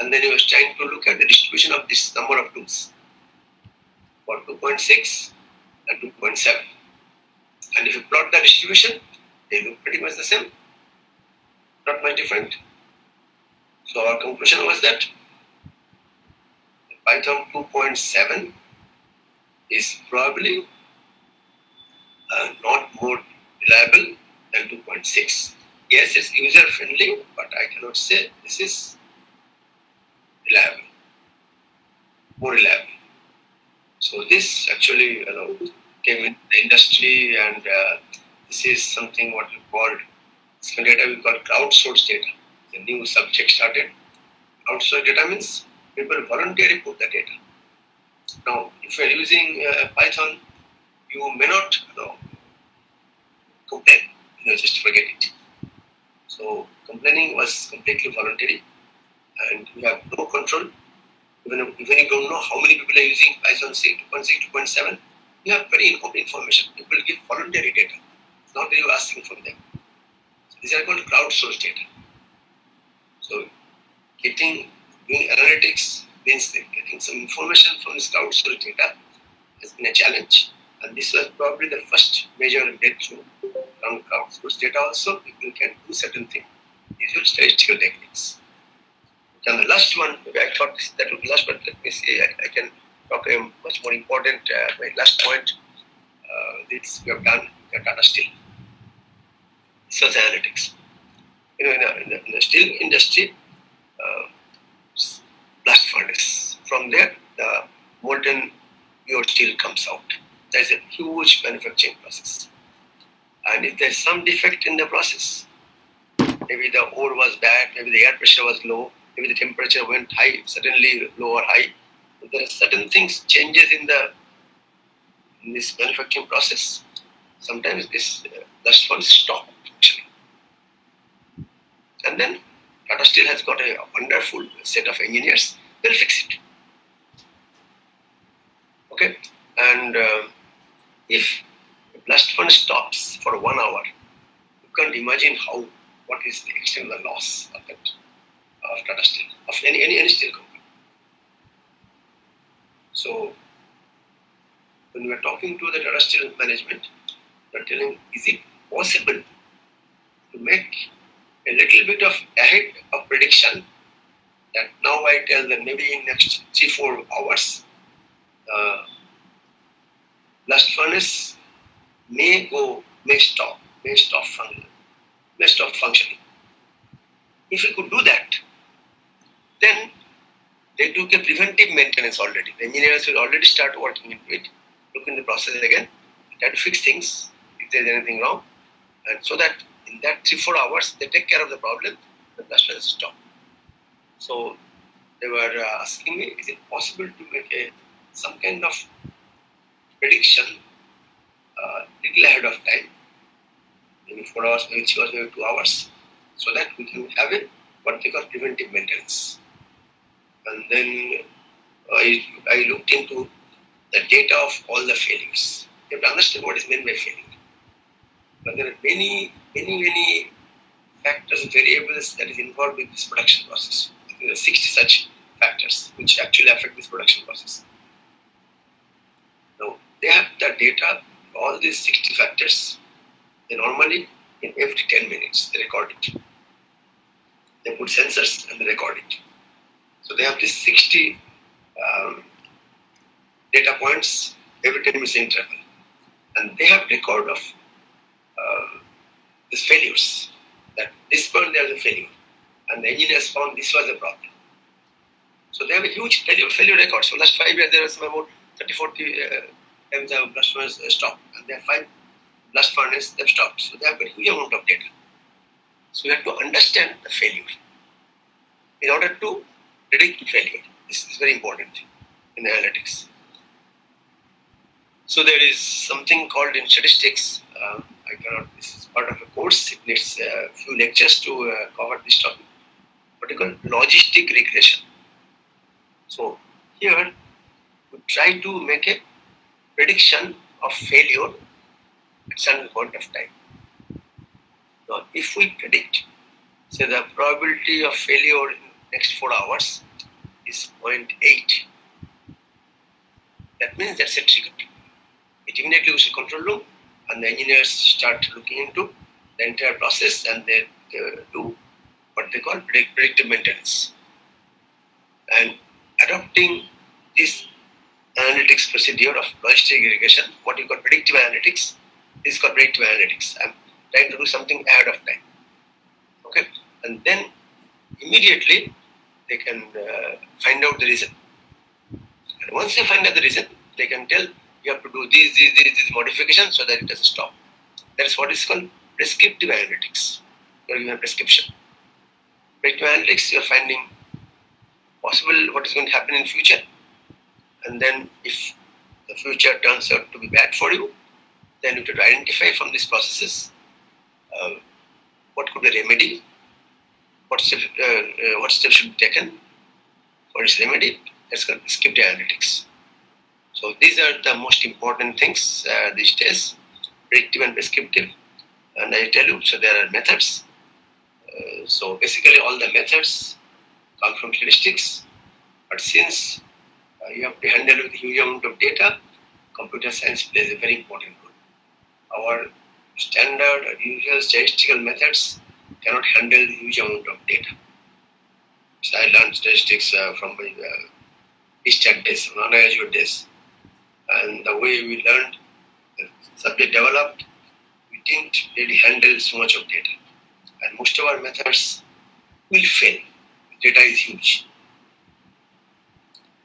Speaker 2: And then you are trying to look at the distribution of this number of twos for 2.6 and 2.7. And if you plot the distribution, they look pretty much the same, not much different. So our conclusion was that Python 2.7 is probably uh, not more reliable than 2.6. Yes, it's user friendly, but I cannot say this is reliable, more reliable. So this actually you know, came in the industry, and uh, this is something what we called this data we call crowdsourced data. The new subject started. Crowdsourced data means people voluntarily put the data. Now, if you are using uh, Python, you may not you know, complain, you know, just forget it. So complaining was completely voluntary, and we have no control. Even if, even you don't know how many people are using Python 6.6, 2.7, you have very incomplete information. People give voluntary data. It's not that you're asking from them. So these are called crowdsourced data. So getting doing analytics means getting some information from this crowdsourced data has been a challenge. And this was probably the first major breakthrough from crowdsourced data also. People can do certain things. These are statistical techniques. And the last one, maybe I thought this, that would be last, but let me see, I, I can talk a much more important, uh, my last point. Uh, this we have done at Tata Steel. Search analytics. You know, in, a, in, the, in the steel industry, uh, blast furnace. From there, the molten pure steel comes out. There's a huge manufacturing process. And if there's some defect in the process, maybe the ore was bad, maybe the air pressure was low, maybe the temperature went high, suddenly low or high. If there are certain things changes in the in this manufacturing process. Sometimes this uh, furnace stop actually, and then Tata Steel has got a wonderful set of engineers. They'll fix it. Okay, and uh, if the blast furnace stops for one hour, you can't imagine how what is the the loss of that of Tata Steel of any any, any steel company. So when we are talking to the Tata Steel management, they're telling, is it possible to make a little bit of ahead of prediction that now I tell them maybe in next three, four hours, uh, blast furnace may go, may stop, may stop, fun- may stop functioning. If we could do that, then they took a preventive maintenance already. The engineers will already start working into it, look in the process again, try to fix things if there's anything wrong, and so that in that three four hours they take care of the problem, the blast furnace stop. So they were uh, asking me, is it possible to make a some kind of prediction uh, little ahead of time, maybe four hours, maybe three hours, maybe two hours, so that we can have a what they call preventive maintenance. And then I, I looked into the data of all the failures. You have to understand what is meant by failing. But there are many, many, many factors, variables that is involved in this production process. There are 60 such factors which actually affect this production process. They have the data, all these 60 factors, they normally, in every 10 minutes, they record it. They put sensors and they record it. So they have these 60 um, data points every 10 minutes interval. And they have record of uh, these failures. That this point there was a failure. And the engineers found this was a problem. So they have a huge failure, record. So last five years there was about 30, 40 uh, times the blast furnace uh, stopped. And they have five blast furnace they've stopped. So they have a huge amount of data. So we have to understand the failure in order to predict failure. This is very important in analytics. So there is something called in statistics. Uh, I cannot. This is part of a course. It needs a few lectures to uh, cover this topic. What you call logistic regression. So here we try to make a prediction of failure at some point of time. Now, if we predict, say the probability of failure in next four hours is 0.8, that means that's a trigger. It immediately goes to control room, and the engineers start looking into the entire process, and they uh, do what they call predict, predictive maintenance. And adopting this analytics procedure of logistic regression, what you call predictive analytics, is called predictive analytics. I'm trying to do something ahead of time. Okay, and then immediately they can uh, find out the reason. And once they find out the reason, they can tell you have to do these, these, these, these modifications so that it doesn't stop. That's what is called prescriptive analytics. You're given a prescription. Predictive analytics, you're finding possible what is going to happen in future. And then if the future turns out to be bad for you, then you to identify from these processes uh, what could be remedy, what step, uh, uh, what steps should be taken for its remedy. That's called prescriptive analytics. So these are the most important things uh, these days, predictive and prescriptive. And I tell you, so there are methods. Uh, so basically all the methods come from statistics. But since uh, you have to handle with a huge amount of data, computer science plays a very important role. Our standard usual statistical methods cannot handle huge amount of data. So I learned statistics uh, from my uh, Eastern days, non-Azure days. And the way we learned, the subject developed, we didn't really handle so much of data. And most of our methods will fail. Data is huge.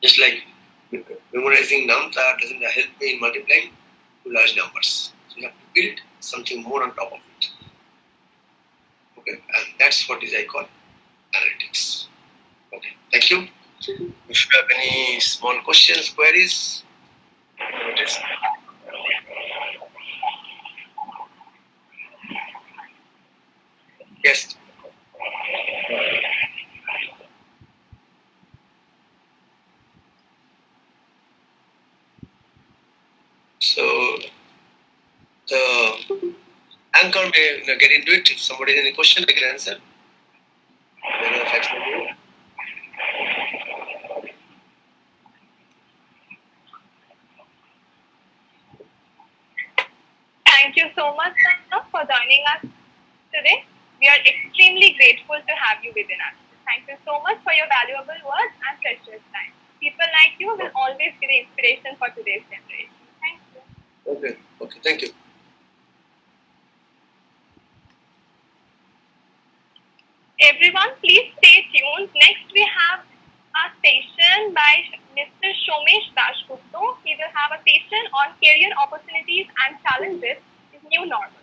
Speaker 2: Just like memorizing numta uh, doesn't help me in multiplying two large numbers. So you have to build something more on top of it. Okay, and that's what is I call analytics. Okay, thank you. If you have any small questions, queries, notice. Yes. So the anchor may you know, get into it. If somebody has any question, they can answer.
Speaker 1: Thank you so much sir, for joining us today. We are extremely grateful to have you within us. Thank you so much for your valuable words and precious time. People like you will always be the inspiration for today's generation.
Speaker 2: Okay, okay, thank you.
Speaker 1: Everyone, please stay tuned. Next, we have a session by Mr. Somesh DasGupta. He will have a session on career opportunities and challenges in new normal.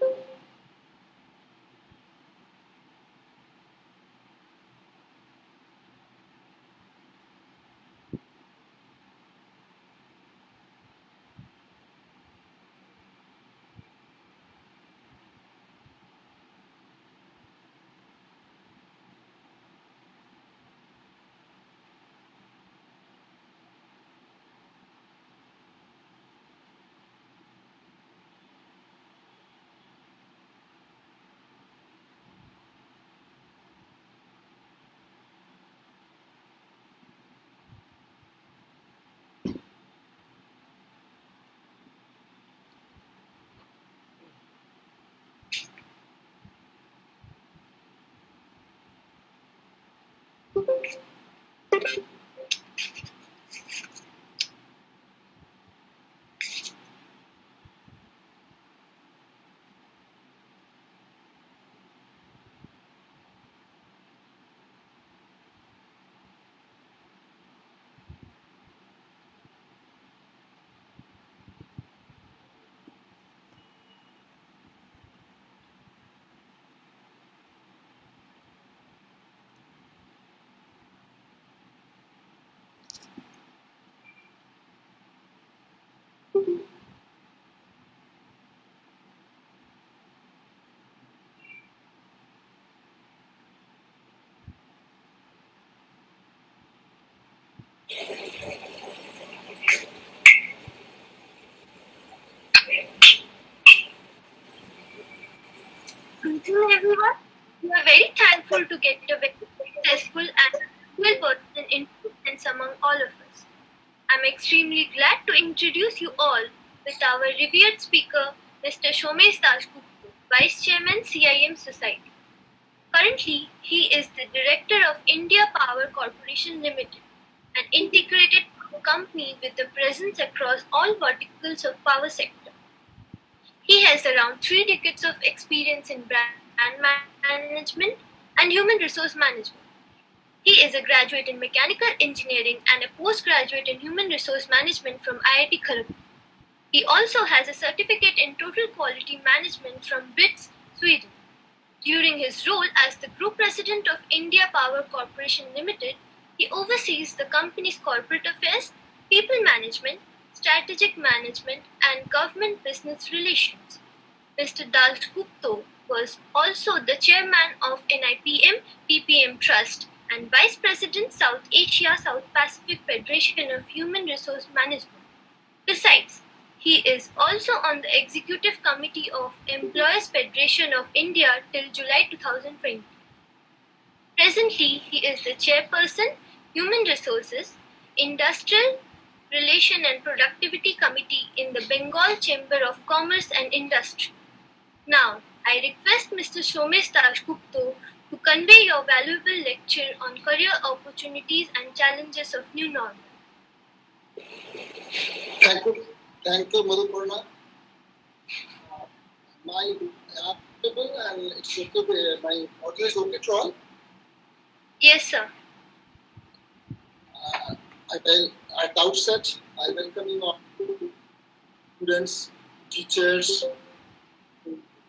Speaker 1: Thank you. よし。
Speaker 4: Greetings everyone. We are very thankful to get a very successful and well person influence among all of us. I'm extremely glad to introduce you all with our revered speaker, Mr. Somesh DasGupta, Vice Chairman CIEM Society. Currently, he is the Director of India Power Corporation Limited, an integrated company with a presence across all verticals of power sector. He has around three decades of experience in brand management and human resource management. He is a graduate in mechanical engineering and a postgraduate in human resource management from IIT Kharagpur. He also has a certificate in total quality management from BITS, Sweden. During his role as the Group President of India Power Corporation Limited, he oversees the company's corporate affairs, people management, strategic management, and government business relations. Mr. DasGupta was also the chairman of NIPM PPM Trust and Vice President South Asia South Pacific Federation of Human Resource Management. Besides, He is also on the Executive Committee of Employers Federation of India till July 2020. Presently, he is the chairperson, Human Resources, Industrial Relation and Productivity Committee in the Bengal Chamber of Commerce and Industry. Now, I request Mr. Somesh DasGupta to convey your valuable lecture on career opportunities and challenges of new normal.
Speaker 5: Thank you. Thank you, Madhupurna. Uh, my audible and it's okay. My audio is okay to all.
Speaker 4: Yes, sir.
Speaker 5: I at the outset, I welcome you all students, teachers,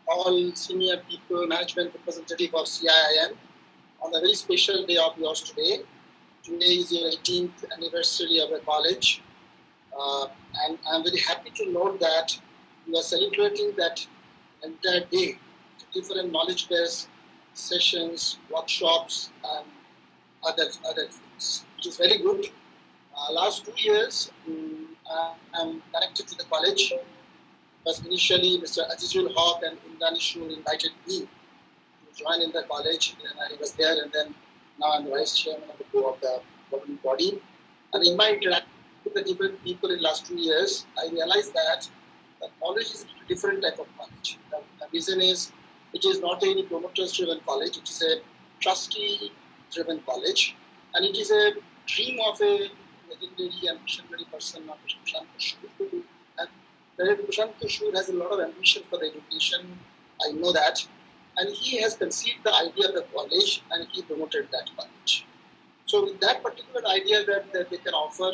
Speaker 5: all senior people, management representative of CIEM on a very special day of yours today. Today is your 18th anniversary of the college. Uh, and I'm very happy to note that you are celebrating that entire day, different knowledge-based sessions, workshops, and other, other things, which is very good. Uh, last two years, um, I'm connected to the college. Because initially, Mr. Azizul Haq and Imran Sur invited me to join in the college, and I was there, and then now I'm the vice chairman of the board of the governing body. And in my interaction with the different people in the last two years, I realized that the college is a different type of college. The, the reason is it is not any promoters-driven college; it is a trustee-driven college, and it is a dream of a legendary and visionary person, Prasanta Sur. And Prasanta Sur has a lot of ambition for education. I know that, and he has conceived the idea of the college, and he promoted that college. So, with that particular idea that, that they can offer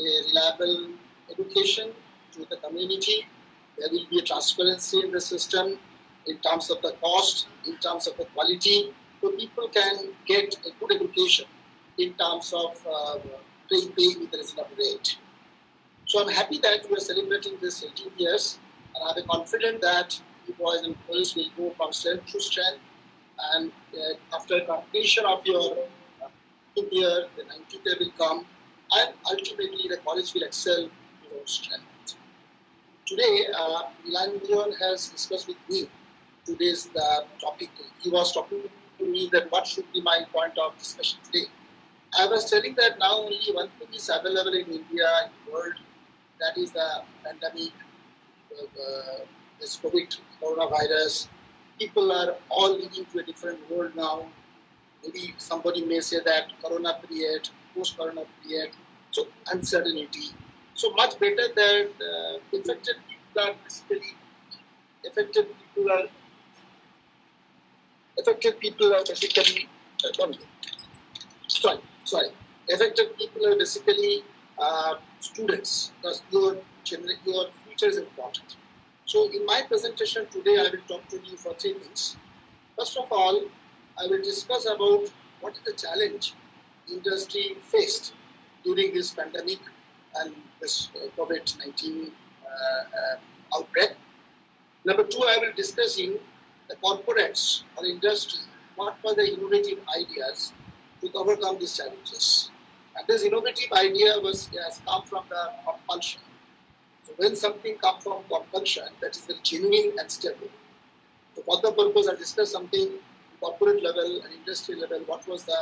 Speaker 5: a reliable education to the community, there will be a transparency in the system in terms of the cost, in terms of the quality, so people can get a good education in terms of uh, pay, pay with a reasonable rate. So I'm happy that we are celebrating this 18 years, and I'm confident that you boys and girls will go from strength to strength, and uh, after completion of your uh, year, the 90th year will come, and ultimately the college will excel to your strength. Today, uh, Milan has discussed with me today's the topic. He was talking to me that what should be my point of discussion today. I was telling that now only one thing is available in India, in the world, that is the pandemic, uh, this COVID coronavirus. People are all living to a different world now. Maybe somebody may say that corona period, post-corona period, so uncertainty. So much better that uh, infected people are basically affected people are affected people are basically uh, sorry sorry affected people are basically uh, students because your your future is important. So in my presentation today, I will talk to you for three things. First of all, I will discuss about what is the challenge industry faced during this pandemic and this uh, COVID-19 uh, uh, outbreak. Number two, I will discuss in the corporates or industry what were the innovative ideas to overcome these challenges. And this innovative idea was has come from the compulsion. So when something comes from compulsion, that is the genuine and stable. So for the purpose, I discussed something corporate level and industry level. What was the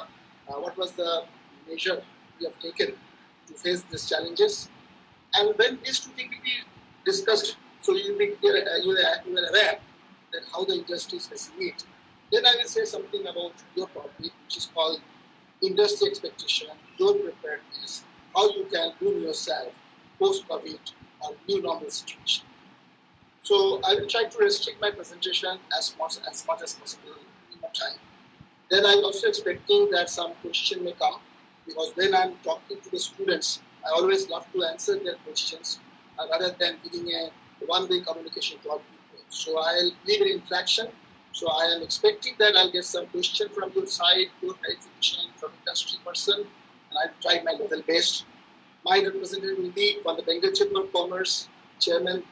Speaker 5: uh, what was the measure we have taken to face these challenges? And when these two things will be discussed, so you will be are, you are aware that how the industry is facing it. Then I will say something about your topic, which is called industry expectation, your preparedness, how you can groom yourself post-COVID or new normal situation. So I will try to restrict my presentation as much as much as possible in my time. Then I'm also expecting that some question may come because when I'm talking to the students, I always love to answer their questions uh, rather than giving a one-way communication to all people. So I'll leave an interaction so I am expecting that I'll get some question from your side, your clarification from industry person, and I'll try my level best. My representative will be from the Bengal Chamber of Commerce, chairman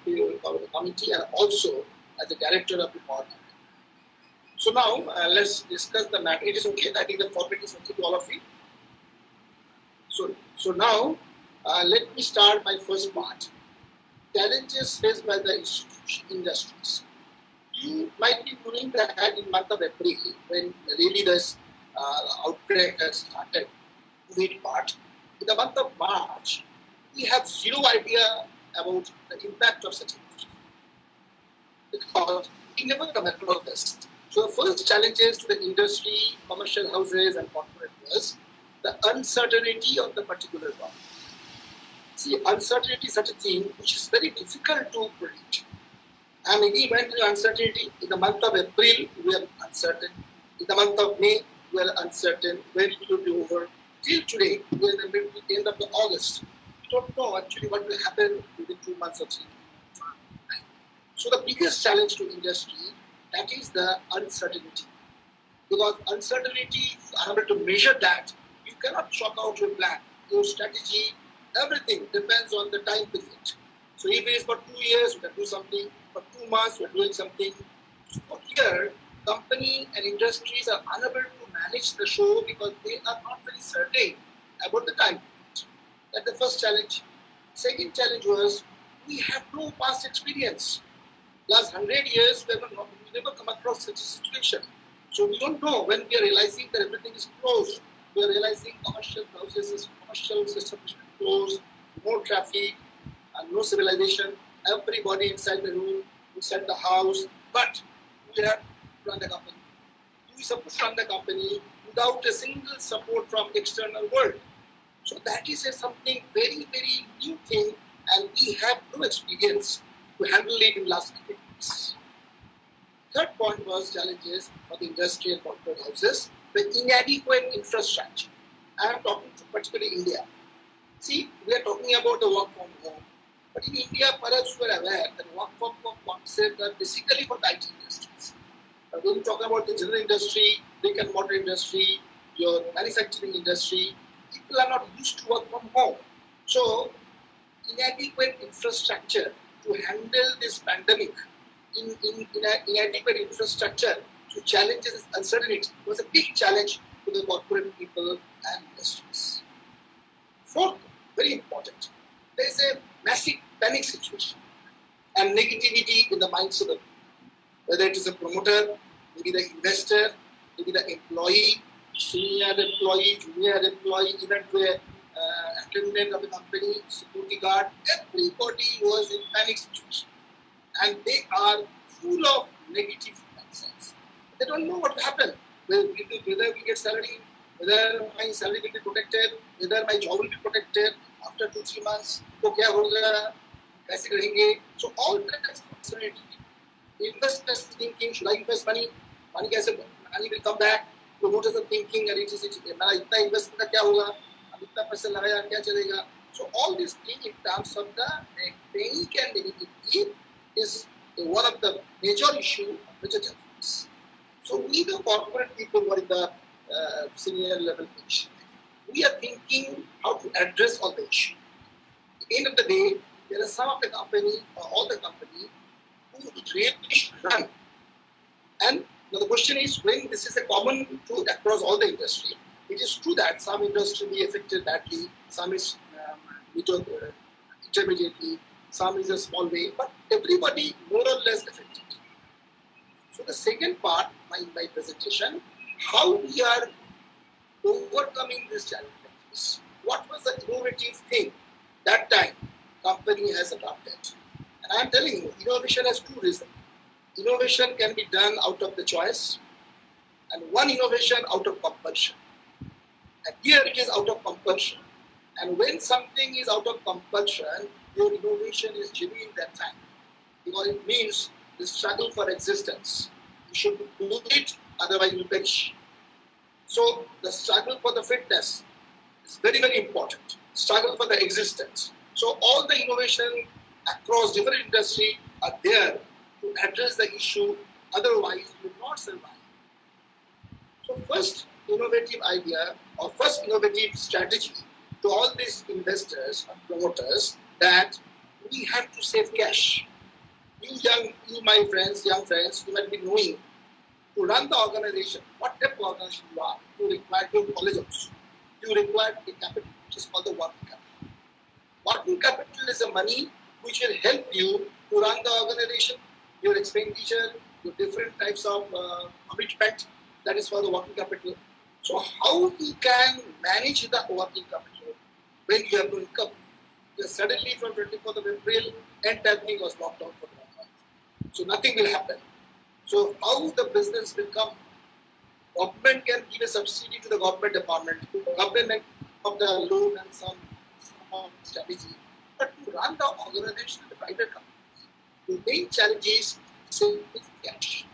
Speaker 5: of the committee, and also as the director of the board. So now uh, let's discuss the matter. It is okay. I think the format is okay to all of you. So, so now uh, let me start my first part. challenges faced by the industries. You might be knowing that in month of April, when really this uh, outbreak has started, COVID part, in the month of March, we have zero idea about the impact of such a Because we never come across this. So the first challenges to the industry, commercial houses and corporate the uncertainty of the particular one. See, uncertainty is such a thing which is very difficult to predict. And went to uncertainty in the month of April, we are uncertain. In the month of May, we are uncertain when it will be over. Till today, we are in the end of the August. We don't know actually what will happen within two months or three. So the biggest challenge to industry that is the uncertainty. Because uncertainty, unable to measure that, you cannot chalk out your plan, your strategy, everything depends on the time period. So if it is for two years, we can do something. For two months, we're doing something. So here, company and industries are unable to manage the show because they are not very certain about the time. That's the first challenge. Second challenge was we have no past experience. Last hundred years, we have not, never come across such a situation. So we don't know when we are realizing that everything is closed. We are realizing commercial processes, commercial establishment closed, no traffic, and no civilization. Everybody inside the room, inside the house. But we have to run the company. We supposed to run the company without a single support from external world. So that is a something very, very new thing, and we have no experience to handle it in last decades. Third point was challenges for the industry and corporate houses, the inadequate infrastructure. I am talking to particularly India. See, we are talking about the work from home, but in India, perhaps you are aware that work from home concept are basically for IT industries. But when you talk about the general industry, brick and mortar industry, your manufacturing industry, people are not used to work from home. So, inadequate infrastructure to handle this pandemic, in, in, in inadequate infrastructure to challenge this uncertainty was a big challenge to the corporate people and industries. Fourth, very important, there is a massive panic situation and negativity in the minds of the whether it is a promoter, maybe the investor, maybe the employee, senior employee, junior employee, even the uh, attendant of the company, security guard, everybody was in panic situation. And they are full of negative concerns. They don't know what will happen, whether whether we get salary, whether my salary will be protected, whether my job will be protected after two, three months, तो क्या होगा, कैसे करेंगे. So all that uncertainty. Investors thinking, should I invest money? Money कैसे, money will come back. Promoters are thinking, अरे इस मेरा इतना investment का क्या होगा? अब इतना पैसा लगाया क्या चलेगा? So all these things in terms of the panic and negativity is one of the major issue of major challenges. So we the corporate people who are in the uh, senior level position, we are thinking how to address all the issue. At the end of the day, there are some of the company or all the company who really should run. And now the question is when this is a common truth across all the industry, it is true that some industry be affected badly, some is um, uh, intermediately, some is a small way, but everybody more or less affected. So the second part my my presentation, how we are overcoming these challenges. What was the innovative thing that time company has adopted? And I am telling you, innovation has two reasons. Innovation can be done out of the choice, and one innovation out of compulsion. And here it is out of compulsion. And when something is out of compulsion, your innovation is genuine that time. Because it means the struggle for existence. You should do it, otherwise you perish. So the struggle for the fitness is very, very important. Struggle for the existence. So all the innovation across different industry are there to address the issue, otherwise you will not survive. So first innovative idea or first innovative strategy to all these investors and promoters that we have to save cash. You young, you my friends, young friends, you might be knowing to run the organization, what type of organization you are, you require your college also. You require a capital, which is called the working capital. Working capital is the money which will help you to run the organization, your expenditure, your different types of uh, commitment that is for the working capital. So how you can manage the working capital when you have no income? Because suddenly from 24th of April, entire thing was locked down for month. So nothing will happen. So how the business will come? Government can give a subsidy to the government department. Government of the loan and some, some strategy. But to run the organization the private company, the main challenge is saving cash.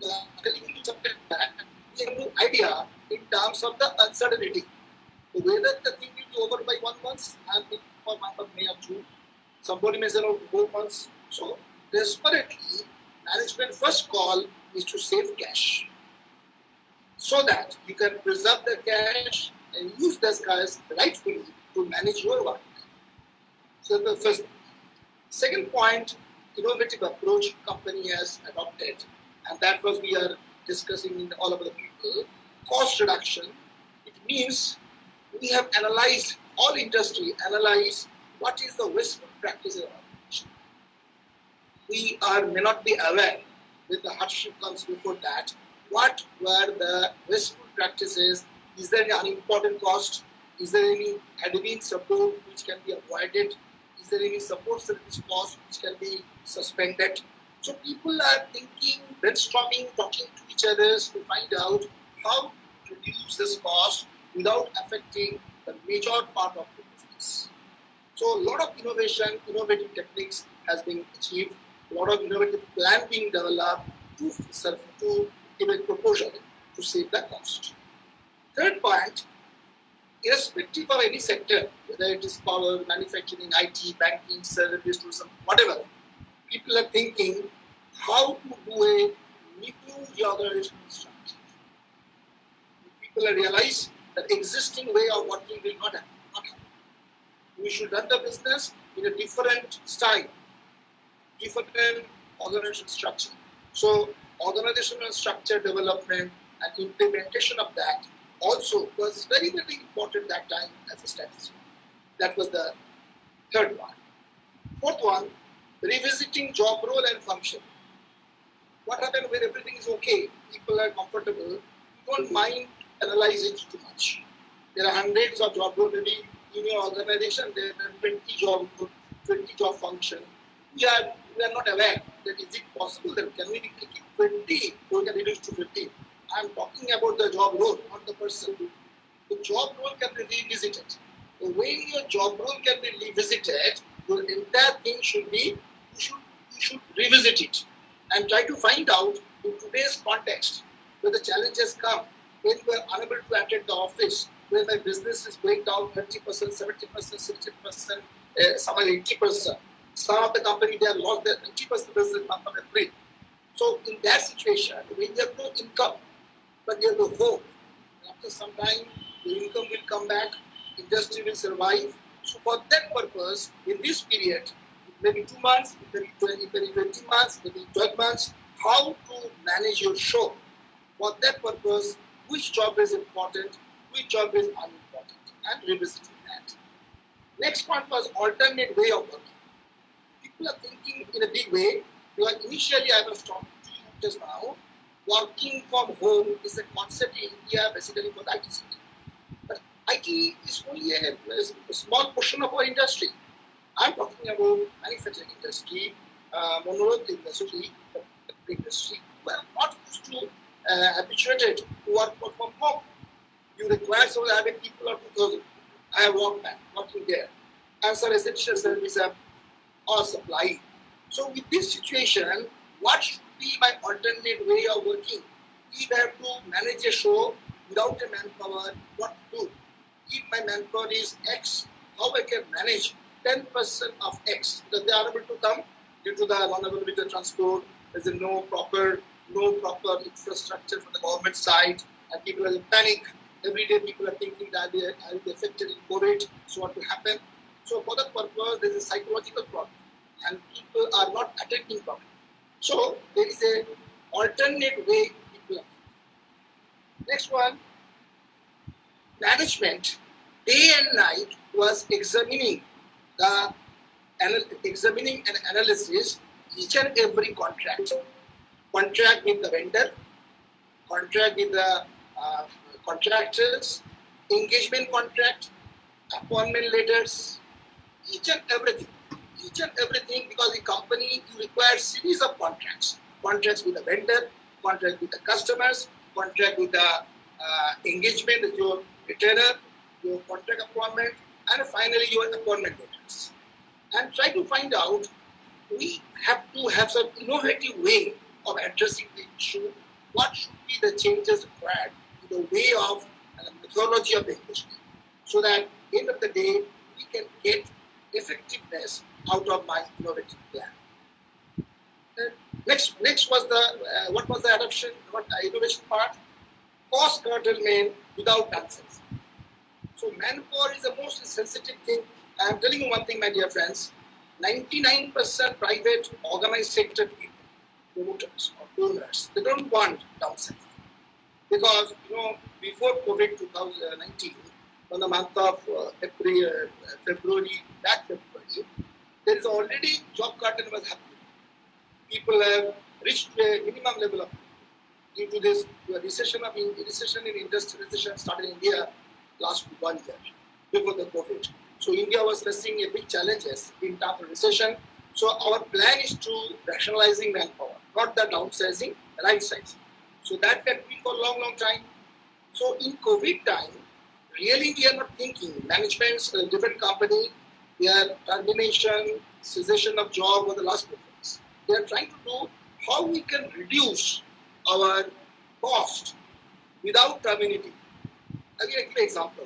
Speaker 5: The we have no idea in terms of the uncertainty. Whether the thing will be over by one month, I'm for month of May or June. Somebody may say four months. So desperately, management first call is to save cash so that you can preserve the cash and use this cash rightfully to manage your work. So the first, second point, innovative approach company has adopted, and that was we are discussing in all of the people. Cost reduction. It means we have analyzed all industry, analyzed what is the wasteful practice. We are may not be aware with the hardship comes before that. What were the wasteful practices? Is there any unimportant cost? Is there any admin support which can be avoided? Is there any support service cost which can be suspended? So people are thinking, brainstorming, talking to each other to find out how to reduce this cost without affecting the major part of the business. So a lot of innovation, innovative techniques has been achieved, a lot of innovative plan being developed to serve to give a proposal to save the cost. Third point, irrespective of any sector, whether it is power, manufacturing, IT, banking, service, tourism, whatever, people are thinking how to do a new organizational structure. People realize that existing way of working will not happen. Not happen. We should run the business in a different style, different organizational structure. So organizational structure development and implementation of that also was very, very important that time as a strategy. That was the third one. Fourth one, revisiting job role and function. What happens when everything is okay, people are comfortable, you don't mind analyzing too much. There are hundreds of job roles maybe in your organization, there are 20 job 20 job function. We are, we are not aware that is it possible that can we keep 20 or can reduce to 15. I'm talking about the job role, not the person. The job role can be revisited. The way your job role can be revisited, your entire thing should be, you should, you should revisit it and try to find out in today's context where the challenges come, when you are unable to attend the office, when my business is going down 30%, 70%, 60%, uh, some are 80%. Some of the company they have lost their 20% business month of April. So in that situation, when you have no income, but you have no hope, after some time, the income will come back, industry will survive. So for that purpose, in this period, maybe two months, maybe 20, maybe 20 months, maybe 12 months, how to manage your show. For that purpose, which job is important, which job is unimportant, and revisiting that. Next point was alternate way of working. People are thinking in a big way. Because initially I was talking to you just now, working from home is a concept in India basically for the IT. But IT is only a, a small portion of our industry. I'm talking about manufacturing industry, uh, monorail industry, industry. We are not used to uh, habituated to work from home. You require so having people of 2000. I have Walkman working there. And some essential services are supplying. So with this situation, what should be my alternate way of working? If I have to manage a show without a manpower, what to do? If my manpower is X, how I can manage 10% of X because they are able to come due to the vulnerability of transport, there's no proper, no proper infrastructure from the government side, and people are in panic. Every day people are thinking that they are affected in COVID, so what will happen? So for that purpose, there is a psychological problem, and people are not attending properly. So there is a alternate way people. Next one, management day and night was examining the examining and analysis each and every contract. Contract with the vendor, contract with the uh, contractors, engagement contract, appointment letters, each and everything. Each and everything because the company you require series of contracts. Contracts with the vendor, contract with the customers, contract with the uh, engagement with your retainer, your contract appointment, and finally your appointment letters. And try to find out we have to have some innovative way of addressing the issue. What should be the changes required in the way of uh, methodology of the engagement, so that end of the day we can get effectiveness out of my innovative plan. Next, next was the uh, what was the adoption, what the innovation part? Cost curtailment without nonsense. So manpower is the most sensitive thing. I am telling you one thing, my dear friends. 99% private organized sector people, promoters or owners, they don't want downsizing. Because, you know, before COVID 2019, on the month of uh, April, uh, February, back February, there is already job curtain was happening. People have reached a minimum level of due to this uh, recession of in, recession in industry recession started in India last one year before the COVID. So India was facing a big challenges in terms of recession. So our plan is to rationalizing manpower, not the downsizing, right sizing. So that can be for a long, long time. So in COVID time, really we are not thinking. Management's a different company, their termination, cessation of job over the last preference. They are trying to do how we can reduce our cost without terminating. I'll give you an example.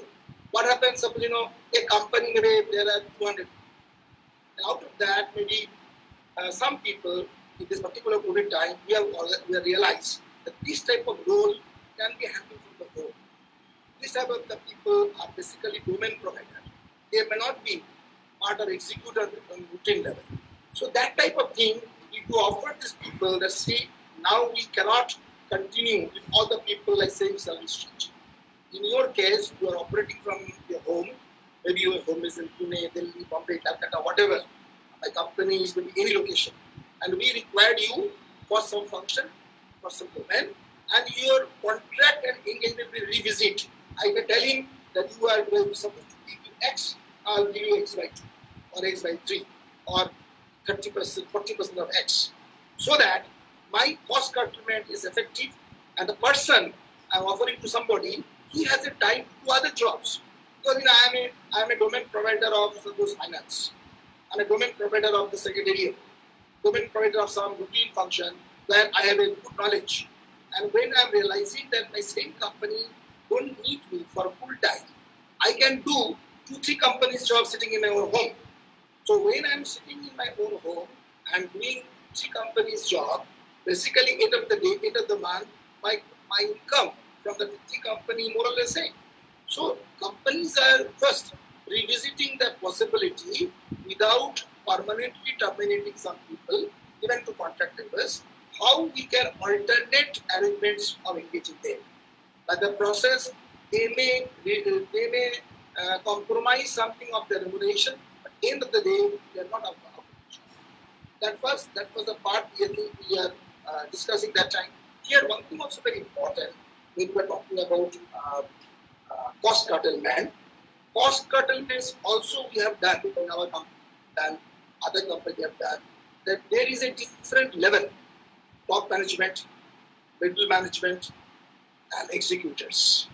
Speaker 5: What happens, suppose, you know, a company, maybe there are 200. And out of that, maybe uh, some people, in this particular COVID time, we have, we have realized that this type of role can be handled from the home. This type of the people are basically domain providers. They may not be part of executor on routine level. So that type of thing, if you offer these people that see now we cannot continue with all the people like same service change. In your case, you are operating from your home. Maybe your home is in Pune, Delhi, Bombay, Calcutta, whatever. My company is maybe any location. And we required you for some function, for some domain, and your contract and engagement will revisit. I may tell him that you are supposed to give you X, I'll give you X 2 or X by 3 or 30%, 40% of X. So that my cost curtailment is effective and the person I'm offering to somebody, he has a time to other jobs. Because you know, I am a, I am a domain provider of suppose finance. I'm a domain provider of the secretariat, domain provider of some routine function where I have a good knowledge. And when I'm realizing that my same company don't need me for full time, I can do two, three companies' job sitting in my own home. So when I'm sitting in my own home and doing three companies' job, basically end of the day, end of the month, my, my income from the three company more or less same. So companies are first revisiting the possibility without permanently terminating some people, even to contract members, how we can alternate arrangements of engaging them. By the process, they may they may uh, compromise something of the remuneration, but end of the day, they are not out of. That was that was the part we are, we are uh, discussing that time. Here, one thing also very important when we are talking about uh, uh, cost curtailment. Cost also we have done in our company, done other companies have done that there is a different level top management, middle management, and executors.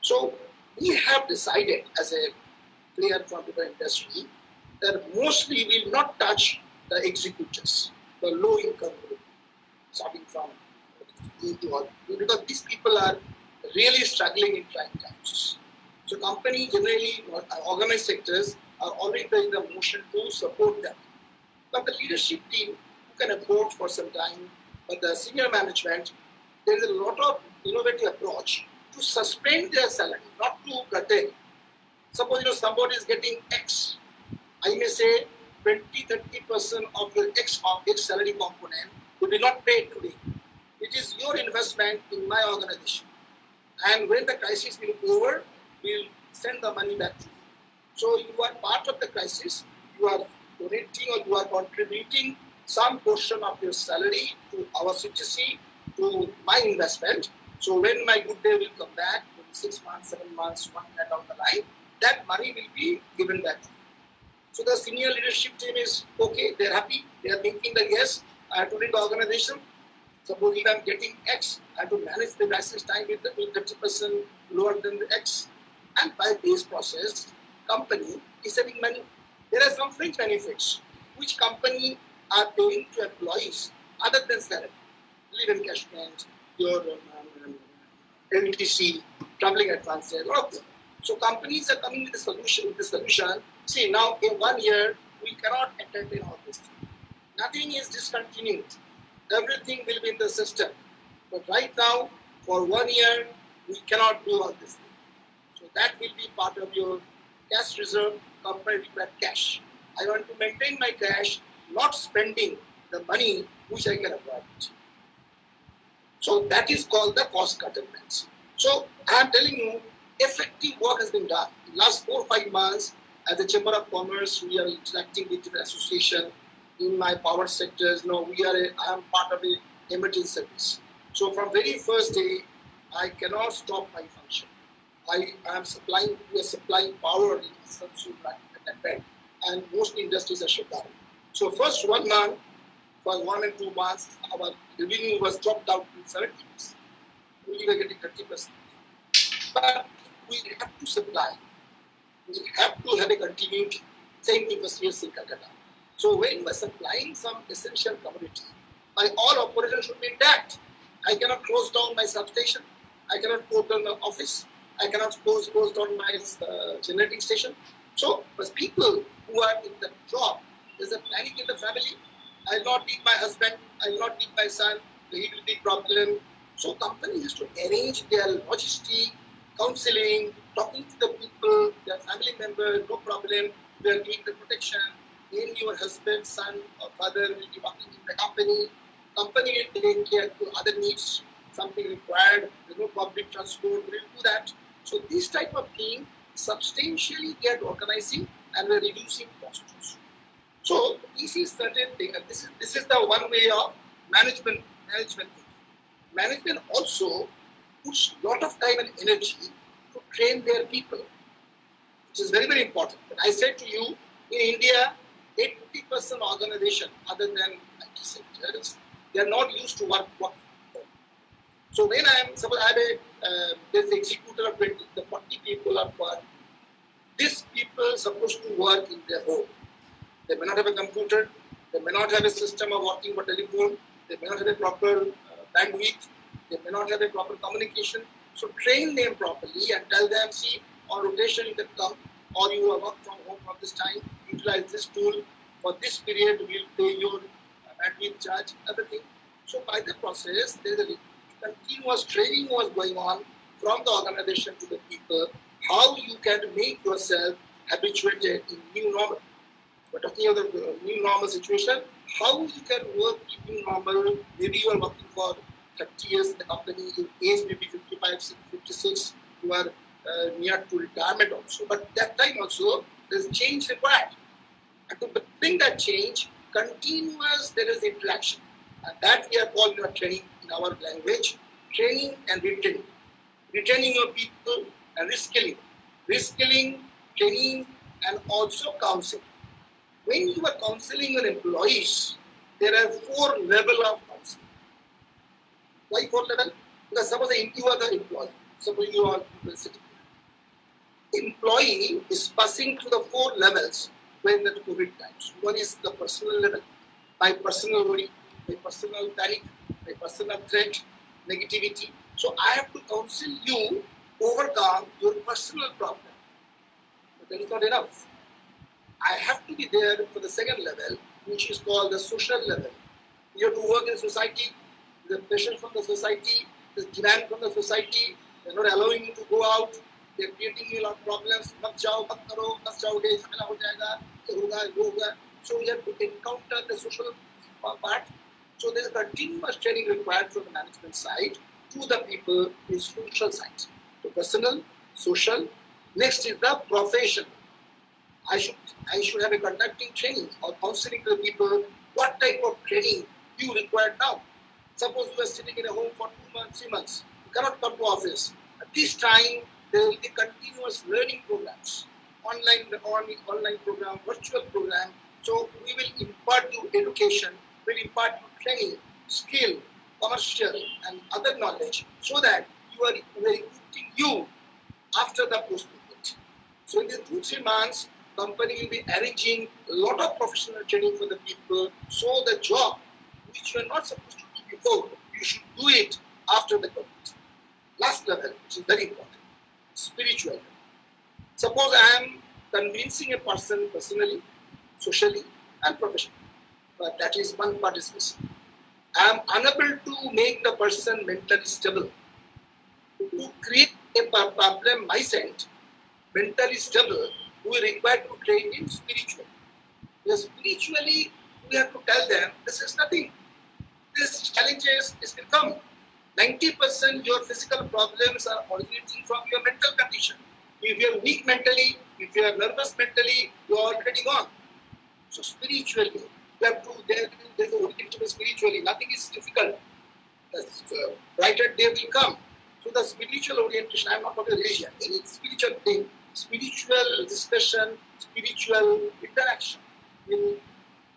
Speaker 5: So we have decided as a player from the industry that mostly will not touch the executors, the low income group, starting from because these people are really struggling in trying times. So company generally, or organized sectors are already in the motion to support them. But the leadership team can afford for some time, but the senior management, there is a lot of innovative approach to suspend their salary, not to curtail. Suppose you know somebody is getting X, I may say 20 30% of your X of X salary component will be not paid today. It is your investment in my organization. And when the crisis will be over, we'll send the money back to you. So you are part of the crisis. You are donating or you are contributing some portion of your salary to our CTC, to my investment. So when my good day will come back, six months, seven months, one year down the line, that money will be given back. So the senior leadership team is okay, they're happy, they are thinking that yes, I have to lead the organization. Suppose if I'm getting X, I have to manage the license time with 30% lower than the X. And by this process, company is saving money. There are some fringe benefits which company are paying to employees other than salary. Leave encashment, your um, LTC, traveling advances, all of them. So companies are coming with a solution. With the solution, see now in one year we cannot entertain all this. Nothing is discontinued. Everything will be in the system. But right now, for one year, we cannot do all this. So that will be part of your cash reserve, company required cash. I want to maintain my cash, not spending the money which I can avoid. So that is called the cost curtailment. So I am telling you, effective work has been done. In last four or five months, as a Chamber of Commerce, we are interacting with the association in my power sectors. Know, we are a, I am part of a emergency service. So from very first day, I cannot stop my function. I am supplying, we are supplying power in Asansol and and most industries are shut down. So first one month, for one and two months, our revenue was dropped down to 70 We were getting 30%. But we have to supply. We have to have a continuity. Same here in Calcutta. So when we are supplying some essential commodity, my all operations should be intact. I cannot close down my substation. I cannot close down the office. I cannot close, close down my uh, generating station. So, as people who are in the job, there's a panic in the family. I will not need my husband. I will not need my son. He will be problem. So, company has to arrange their logistic, counseling, talking to the people, their family members, no problem. We are giving the protection. Then your husband, son, or father will be working in the company. Company will take care to other needs, something required. There's no public transport. We'll do that. So this type of thing substantially get organizing and we're reducing costs. So this is certain thing, and this is this is the one way of management management. Management also puts a lot of time and energy to train their people, which is very very important. I said to you, in India, 80% organization other than IT sectors, they are not used to work work so when I am, suppose I have a, uh, there's executor of 20, the 40 people are part. These people supposed to work in their home. They may not have a computer, they may not have a system of working for telephone, they may not have a proper uh, bandwidth, they may not have a proper communication. So train them properly and tell them, see, on rotation you can come or you are work from home for this time, utilize this tool. For this period, we'll pay your bandwidth charge, everything. So by the process, there is a continuous training was going on from the organization to the people, how you can make yourself habituated in new normal. We're talking about the new normal situation, how you can work in new normal, maybe you are working for 30 years in the company, your age maybe 55, 56, you are uh, near to retirement also. But that time also, there's change required. And to bring that change, continuous there is interaction. And that we are calling your training in our language, training and retraining. Retraining your people and reskilling. Reskilling, training, and also counseling. When you are counseling your employees, there are four level of. Why four level? Because suppose you are the employee, suppose you are. Employee is passing through the four levels when the COVID times. One is the personal level, my personal worry, my personal panic, my personal threat, negativity. So I have to counsel you overcome your personal problem. But that is not enough. I have to be there for the second level, which is called the social level. You have to work in society, the pressure from the society, the demand from the society, they're not allowing you to go out, they're creating you a lot of problems. मत जाओ, मत करो, मत जाओगे, झगड़ा हो जाएगा, ये होगा, ये होगा. So you have to encounter the social part so there's a continuous training required from the management side to the people in social side. So personal, social. Next is the profession. I should I should have a conducting training or counseling to the people what type of training you require now. Suppose you are sitting in a home for two months, three months, you cannot come to office. At this time, there will be continuous learning programs, online, on, online program, virtual program. So we will impart you education, we will impart you training, skill, commercial, and other knowledge, so that you are recruiting you after the post So in the two three months, company will be arranging a lot of professional training for the people. So the job which you are not supposed to do you should do it after the COVID. Last level, which is very important, spiritual. Suppose I am convincing a person personally, socially, and professionally, but that is one part is missing. I am unable to make the person mentally stable. To create a problem mindset, mentally stable, we require to train him spiritually. Because spiritually, we have to tell them this is nothing. These challenges is will come. 90% your physical problems are originating from your mental condition. If you are weak mentally, if you are nervous mentally, you are already gone. So spiritually, you have to, there, there's a orientation spiritually. Nothing is difficult. The brighter day will come. So the spiritual orientation, I'm not talking religion, any spiritual thing, spiritual discussion, spiritual interaction will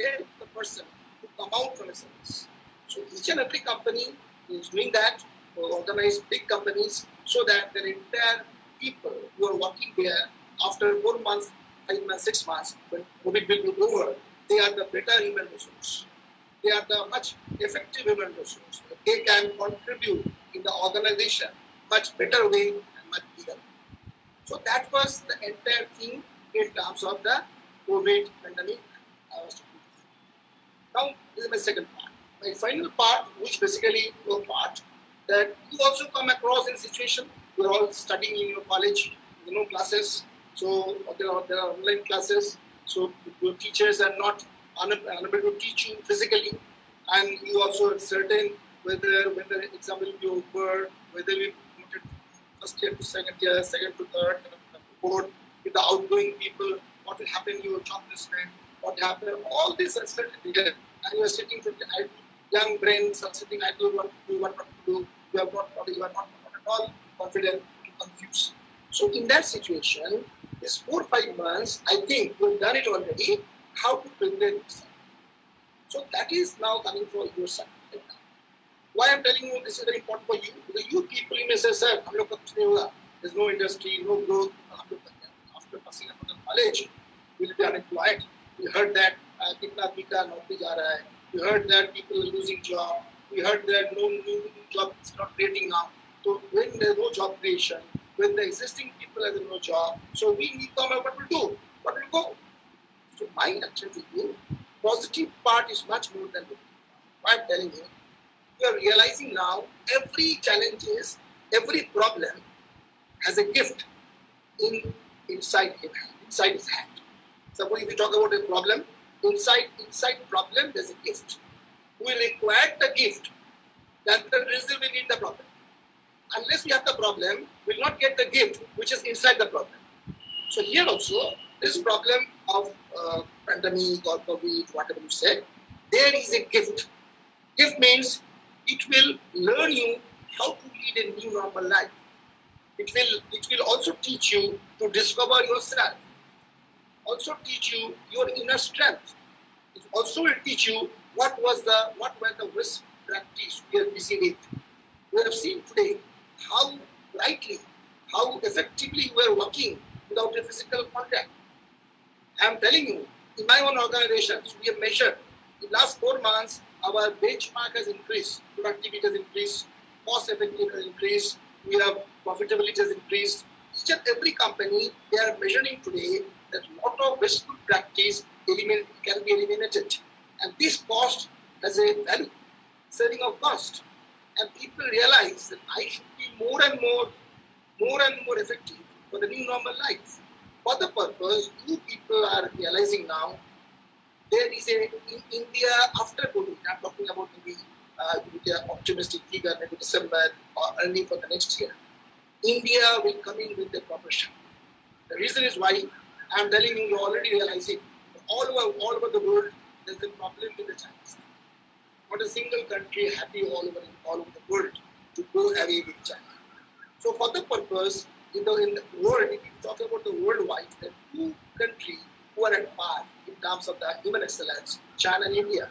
Speaker 5: help the person to come out from a service. So each and every company is doing that, organize big companies, so that their entire people who are working there after four months, five months, six months, when COVID will be over, they are the better human resource. They are the much effective human resource. They can contribute in the organization much better way and much bigger. So that was the entire thing in terms of the COVID pandemic. Now, this is my second part. My final part, which basically your part, that you also come across in situation, We're all studying in your college, you know, classes, so there are, there are online classes, so your teachers are not unable to teach you physically, and you also certain whether, whether will be over, whether you first year to second year, second to third, board with the outgoing people, what will happen in your job placement, what will happen, all these uncertainty. And you are sitting from with young brains are sitting idle, what to do, what not to do, you are not, you are not, not at all confident, confused. So in that situation, this four five months, I think we've done it already, how to prepare yourself. So that is now coming for your side. Why I'm telling you this is very important for you? Because you people you may say, sir, हम लोग का कुछ नहीं होगा. There's no industry, no growth. After passing out of college, we'll be unemployed. We heard that uh, कितना आदमी का नौकरी जा रहा है. we heard that people are losing job. We heard that no new job is not creating now. So when there's no job creation, when the existing people have no job, so we need to know what to do. What will go? So my action to you, positive part is much more than the I'm telling you we are realizing now every challenge is, every problem has a gift in inside him, inside his hand. Suppose if you talk about a problem, inside inside problem there's a gift. We require the gift that the reason we need the problem. Unless we have the problem, we'll not get the gift which is inside the problem. So here also, this problem of uh, pandemic or COVID, whatever you said, there is a gift. Gift means it will learn you how to lead a new normal life. It will, it will also teach you to discover yourself, also teach you your inner strength. It also will teach you what was the what were the risk practice we are busy it. We have seen today how rightly, how effectively we are working without a physical contact. I am telling you, in my own organizations, we have measured in last four months our benchmark has increased, productivity has increased, cost effectiveness has increased, we have profitability has increased. Each and every company, they are measuring today that lot of wasteful practice can be eliminated. And this cost has a value, saving of cost. And people realize that I should be more and more, more and more effective for the new normal life. For the purpose, you people are realizing now there is a in India after COVID. I'm talking about maybe uh, the optimistic figure, maybe December or early for the next year. India will come in with the proper shot. The reason is why I'm telling you, you're already realizing all over, all over the world, there's a problem with the Chinese. Not a single country happy all over, all over the world to go away with China. So for the purpose, in the, in the world, if you talk about the worldwide, there are two countries who are at par in terms of the human excellence, China and India.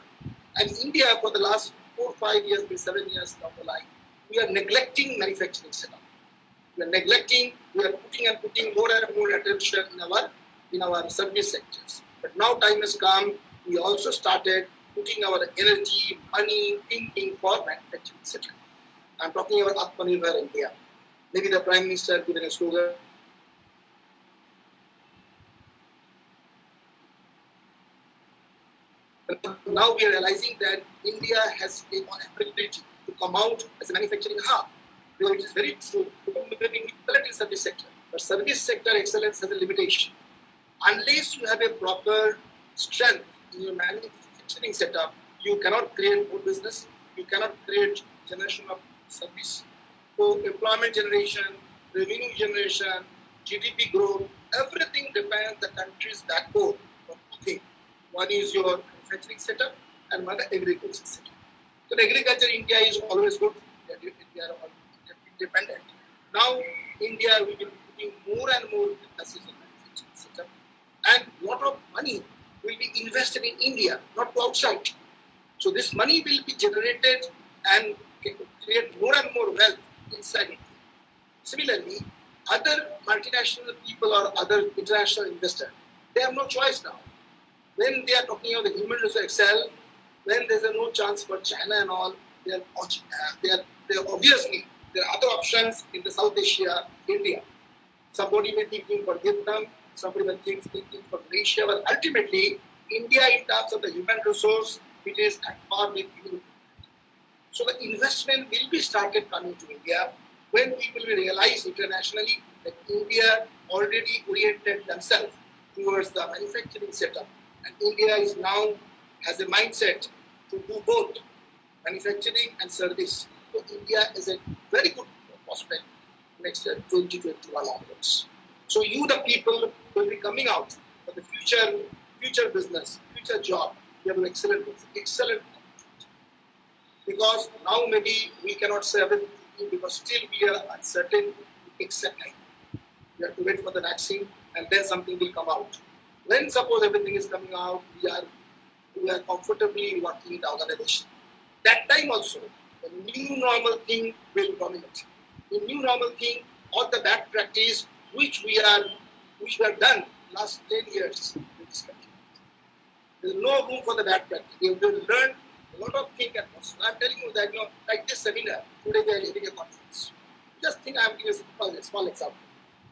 Speaker 5: And India, for the last four, five years, maybe seven years down the line, we are neglecting manufacturing setup. We are neglecting, we are putting and putting more and more attention in our in our service sectors. But now time has come, we also started putting our energy, money, thinking for manufacturing setup. I'm talking about Atmanirbhar India. Maybe the Prime Minister given a slogan now we are realizing that India has a ability to come out as a manufacturing hub. Because it is very true, in service sector. But service sector excellence has a limitation. Unless you have a proper strength in your manufacturing setup, you cannot create more business, you cannot create generation of service. So employment generation, revenue generation, GDP growth, everything depends the country's backbone on two things. One is your manufacturing setup and one agriculture setup. So agriculture, India is always good. We are independent. Now, India we will be more and more emphasis on manufacturing setup, and lot of money will be invested in India, not to outside. So this money will be generated and create more and more wealth inside India. Similarly, other multinational people or other international investors, they have no choice now when they are talking about the human resource excel, when there's a no chance for China and all, they are, they are, they are obviously there are other options in the South Asia, India. Somebody may think for Vietnam, somebody may think thinking for Malaysia, but ultimately India in terms of the human resource, it is at par with India. So the investment will be started coming to India when people will realize internationally that India already oriented themselves towards the manufacturing setup and India is now has a mindset to do both manufacturing and service. So India is a very good prospect next year, 2021 onwards. So you, the people, will be coming out for the future, future business, future job. You have an excellent, excellent because now maybe we cannot say everything because still we are uncertain. Except time. We have to wait for the vaccine and then something will come out. When suppose everything is coming out, we are we are comfortably working in the organization. That time also, the new normal thing will dominate. The new normal thing, all the bad practice which we are which we have done last 10 years in this country. There is no room for the bad practice. We have learned a lot of things at once. I'm telling you that, you know, like this seminar, today we are having a conference. Just think I'm giving a small, example.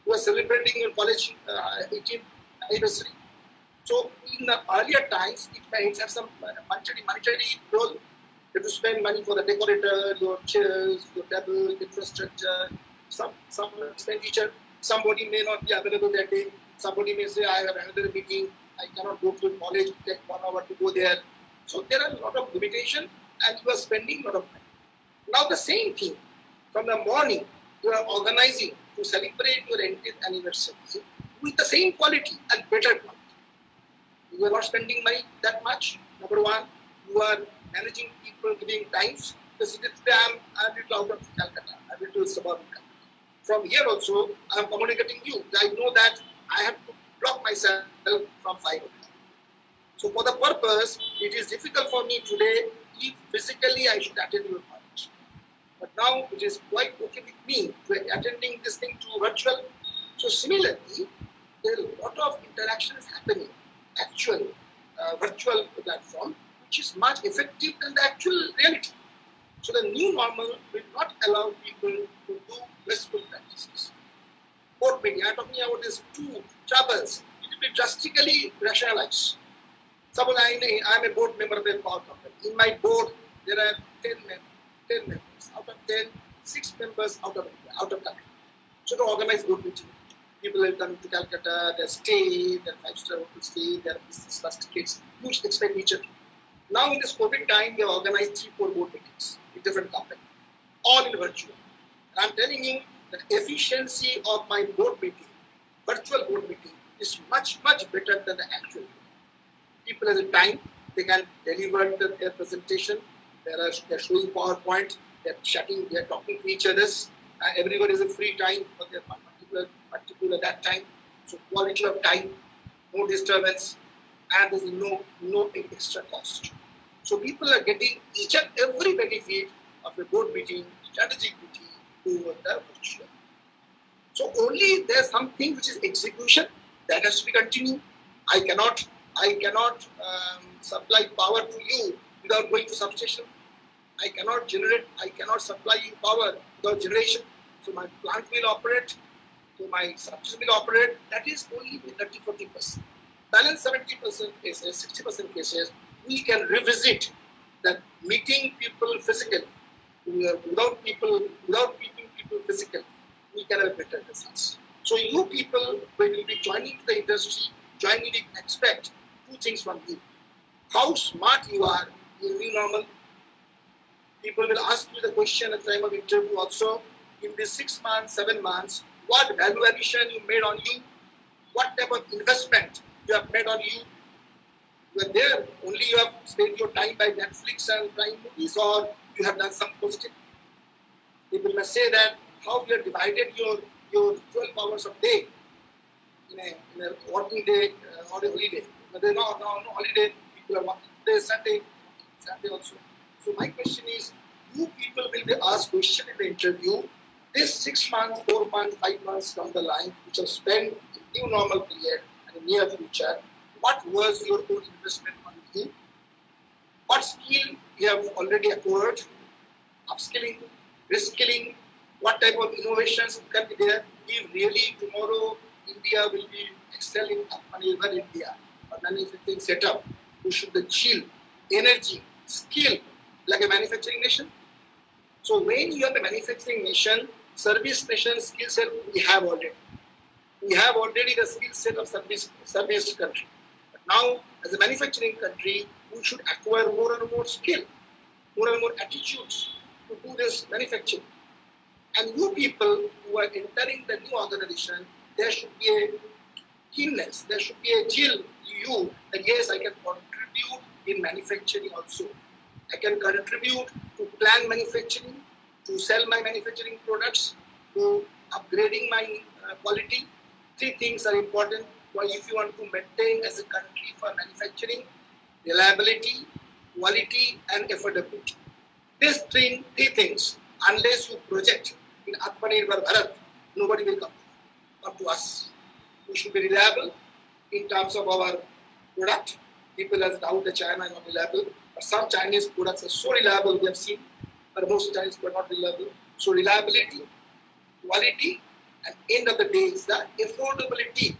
Speaker 5: We are celebrating your college uh, 18th anniversary. So in the earlier times, it might have some monetary, monetary role. You have to spend money for the decorator, your chairs, your table, infrastructure, some some expenditure. Somebody may not be available that day. Somebody may say, I have another meeting. I cannot go to college. Take one hour to go there. So there are a lot of limitation, and you are spending a lot of money. Now the same thing. From the morning, you are organizing to celebrate your 80th anniversary with the same quality and better quality you are not spending money that much. Number one, you are managing people, giving times. Because today I'm, I'm little out of Calcutta, I'm little suburban From here also, I'm communicating you. I know that I have to block myself from 5 o'clock. So for the purpose, it is difficult for me today if physically I should attend your college. But now it is quite okay with me to attending this thing to virtual. So similarly, there are a lot of interactions happening actual uh, virtual platform, which is much effective than the actual reality. So the new normal will not allow people to do wasteful practices. Board meeting, I'm talking about these two troubles. It will be drastically rationalized. Suppose I, I'm a board member of a power company. In my board, there are 10, mem- 10 members. Out of 10, 6 members out of, out of country. So to organize board meeting, people will come to Calcutta, they stay, their five-star hotel stay, their business class tickets, huge expenditure. Now in this COVID time, we have organized three, four board meetings with different companies, all in virtual. I'm telling you that efficiency of my board meeting, virtual board meeting, is much, much better than the actual. People have the time, they can deliver the, their presentation, they're, they're showing PowerPoint, they're chatting, they're talking to each other. Uh, everybody is a free time for their particular, particular that time. So quality of time, no disturbance, and there's no, no extra cost. So people are getting each and every benefit of a board meeting, strategic meeting, over the. So only there's something which is execution that has to be continued. I cannot, I cannot um, supply power to you without going to substation. I cannot generate, I cannot supply you power without generation. So my plant will operate, so my substation will operate. That is only 30 40%. Balance 70% cases, 60% cases, we can revisit that meeting people physically without people, without people can have better results. So you people, when you be joining the industry, joining it, expect two things from you. How smart you are in new normal. People will ask you the question at the time of interview also, in these six months, seven months, what value addition you made on you, what type of investment you have made on you. You are there, only you have spent your time by Netflix and Prime movies or you have done some positive. People must say that how you have divided your, your 12 hours of day in a, in a working day uh, or a holiday. But there no, no, no holiday, people are working today, Sunday, Sunday also. So my question is, you people will be asked question in the interview, this six months, four months, five months down the line, which have spent in new normal period and near future, what was your own investment on you? What skill you have already acquired? Upskilling, reskilling, what type of innovations can be there? If really tomorrow India will be excelling upon even India, or manufacturing setup, who should the chill, energy, skill, like a manufacturing nation? So when you have a manufacturing nation, service nation skill set we have already. We have already the skill set of service service country. But now, as a manufacturing country, we should acquire more and more skill, more and more attitudes to do this manufacturing. And you people who are entering the new organization, there should be a keenness, there should be a chill to you that yes, I can contribute in manufacturing also. I can contribute to plan manufacturing, to sell my manufacturing products, to upgrading my uh, quality. Three things are important Why if you want to maintain as a country for manufacturing, reliability, quality, and affordability. These three, three things, unless you project in Atmanirbhar Bharat, nobody will come, come to us. We should be reliable in terms of our product. People have doubt that China is not reliable, but some Chinese products are so reliable we have seen, but most Chinese are not reliable. So reliability, quality, and end of the day is the affordability.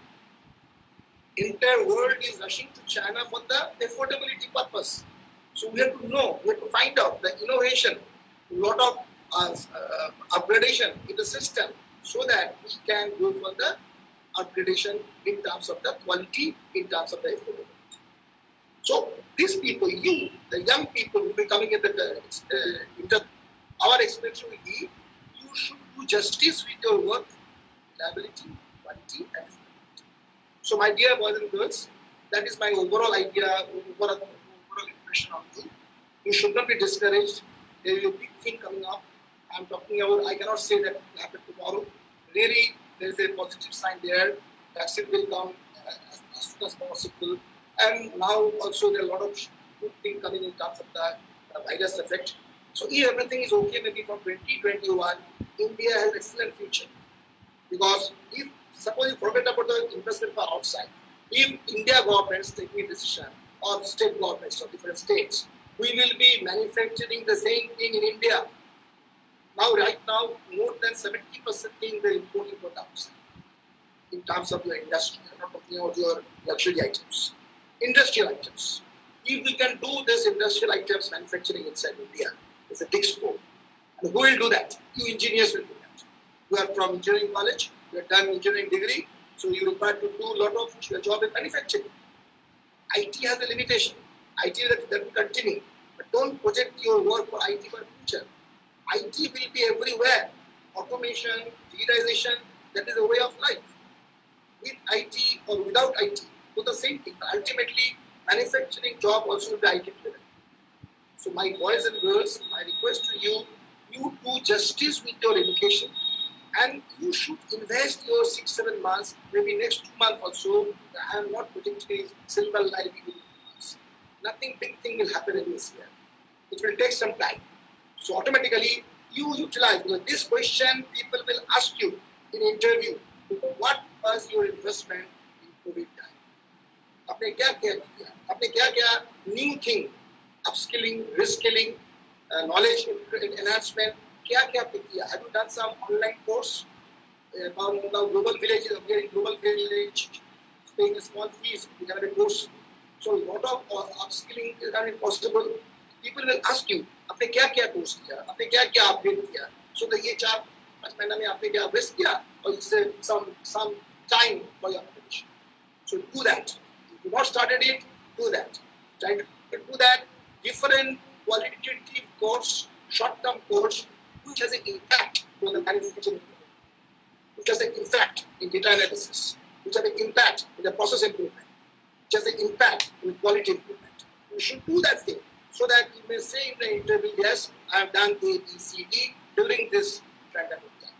Speaker 5: Entire world is rushing to China for the affordability purpose. So we have to know, we have to find out the innovation, a lot of uh, uh, upgradation in the system so that we can go for the upgradation in terms of the quality, in terms of the affordability. So these people, you, the young people who will be coming in the, uh, into our expectation will be, you should do justice with your work, reliability, quality, and affordability. So my dear boys and girls, that is my overall idea, overall, you. Should not be discouraged. There is a big thing coming up. I'm talking about, I cannot say that it will happen tomorrow. Really, there is a positive sign there. Vaccine will come uh, as, as soon as possible. And now also there are a lot of good things coming in terms of the, virus effect. So if everything is okay, maybe from 2021, India has excellent future. Because if suppose you forget about the investment for outside, if India governments taking a decision or state governments of different states, we will be manufacturing the same thing in India now, right now, more than 70% thing they're importing the outside in terms of your industry. I'm not talking about your luxury items. Industrial items. If we can do this industrial items manufacturing inside India, it's a big scope. And who will do that? You engineers will do that. You are from engineering college, you have done engineering degree, so you require to do a lot of your job in manufacturing. IT has a limitation. IT that, that will continue. But don't project your work for IT for future. IT will be everywhere. Automation, digitization, that is a way of life. with IT or without IT, do the same thing. Ultimately, manufacturing job also will be IT driven. So my boys and girls, my request to you, you do justice with your education and you should invest your six, seven months, maybe next two months also. I am not projecting silver lining in months. Nothing big thing will happen in this year. It will take some time. So automatically you utilize because this question people will ask you in interview. What was your investment in COVID time? आपने क्या क्या किया आपने क्या क्या new thing upskilling reskilling knowledge enhancement क्या क्या आपने किया have you done some online course about the global village we are in global village paying a small fees we have a course so a lot of uh, upskilling is not possible people will ask you आपने क्या क्या course किया आपने क्या क्या update किया सो so ये चार पांच महीना में आपने क्या इन्वेस्ट किया और इससे some some time for your application so do that if you not started it do that try to do that different qualitative course short term course which has an impact on the management manufacturing which has an impact in data analysis, which has an impact in the process improvement, which has an impact in quality improvement. You should do that thing so that you may say in the interview, yes, I have done the A, B, C, D during this pandemic time.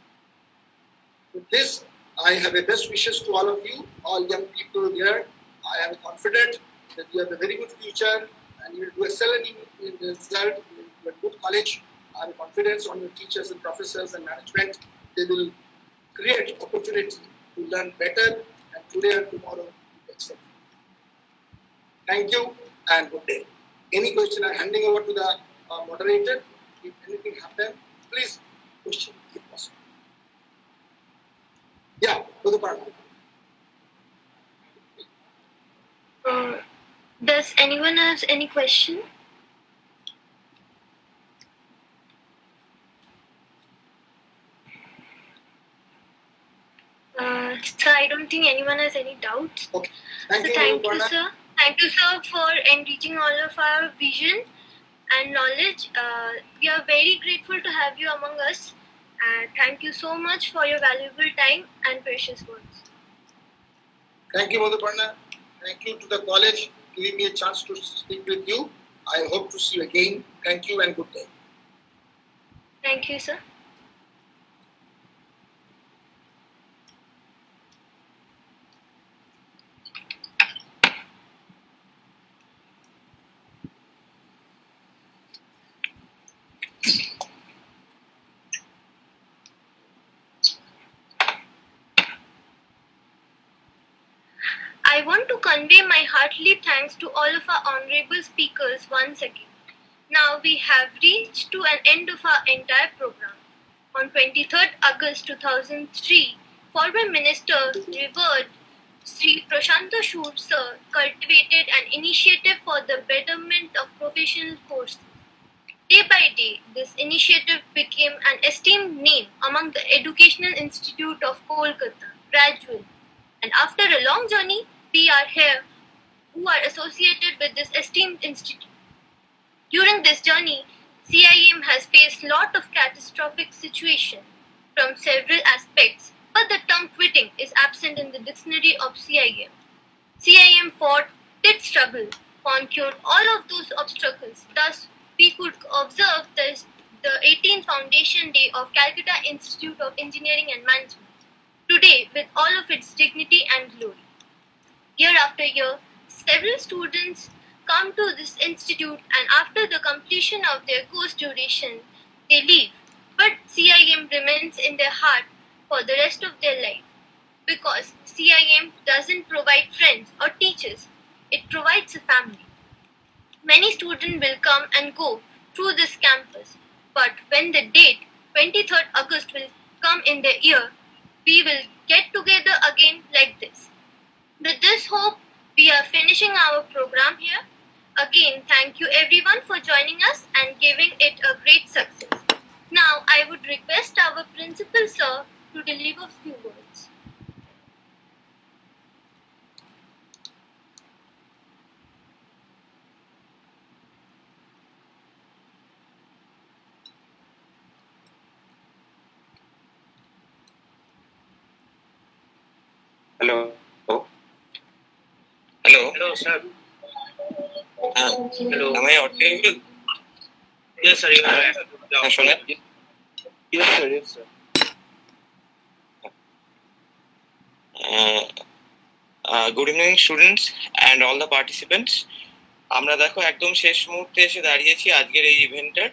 Speaker 5: With this, I have a best wishes to all of you, all young people here. I am confident that you have a very good future and you will do excellent in, in the result. Will a good college. Have confidence on your teachers and professors and management. They will create opportunity to learn better and today and tomorrow. Thank you and good day. Any question I'm handing over to the uh, moderator. If anything happens, please question if possible. Yeah, to the
Speaker 4: does anyone has any question? Uh, sir, I don't think anyone has any doubts.
Speaker 5: Okay. Thank
Speaker 4: so
Speaker 5: you,
Speaker 4: thank you, sir. Thank you, sir, for enriching all of our vision and knowledge. Uh, we are very grateful to have you among us. And thank you so much for your valuable time and precious words.
Speaker 5: Thank you, Madhuparna. Thank you to the college giving me a chance to speak with you. I hope to see you again. Thank you and good day.
Speaker 4: Thank you, sir. I want to convey my heartily thanks to all of our honorable speakers once again. Now we have reached to an end of our entire program. On 23rd August 2003, former Minister revered Sri Prasanta Sur sir cultivated an initiative for the betterment of professional courses. Day by day, this initiative became an esteemed name among the Educational Institute of Kolkata, gradually. And after a long journey, we are here who are associated with this esteemed institute. During this journey, CIEM has faced lot of catastrophic situation from several aspects, but the term quitting is absent in the dictionary of CIEM. CIEM fought, did struggle, conquered all of those obstacles. Thus, we could observe this, the 18th Foundation Day of Calcutta Institute of Engineering and Management today with all of its dignity and glory. Year after year, several students come to this institute and after the completion of their course duration, they leave. But CIEM remains in their heart for the rest of their life because CIEM doesn't provide friends or teachers, it provides a family. Many students will come and go through this campus, but when the date 23rd August will come in the year, we will get together again like this. With this hope, we are finishing our program here. Again, thank you everyone for joining us and giving it a great success. Now, I would request our principal sir to deliver a few words.
Speaker 6: Hello. Hello hello
Speaker 3: sir
Speaker 6: good evening students and all the participants আমরা দেখো একদম শেষ মুহূর্তে এসে দাঁড়িয়েছি আজকের এই ইভেন্টের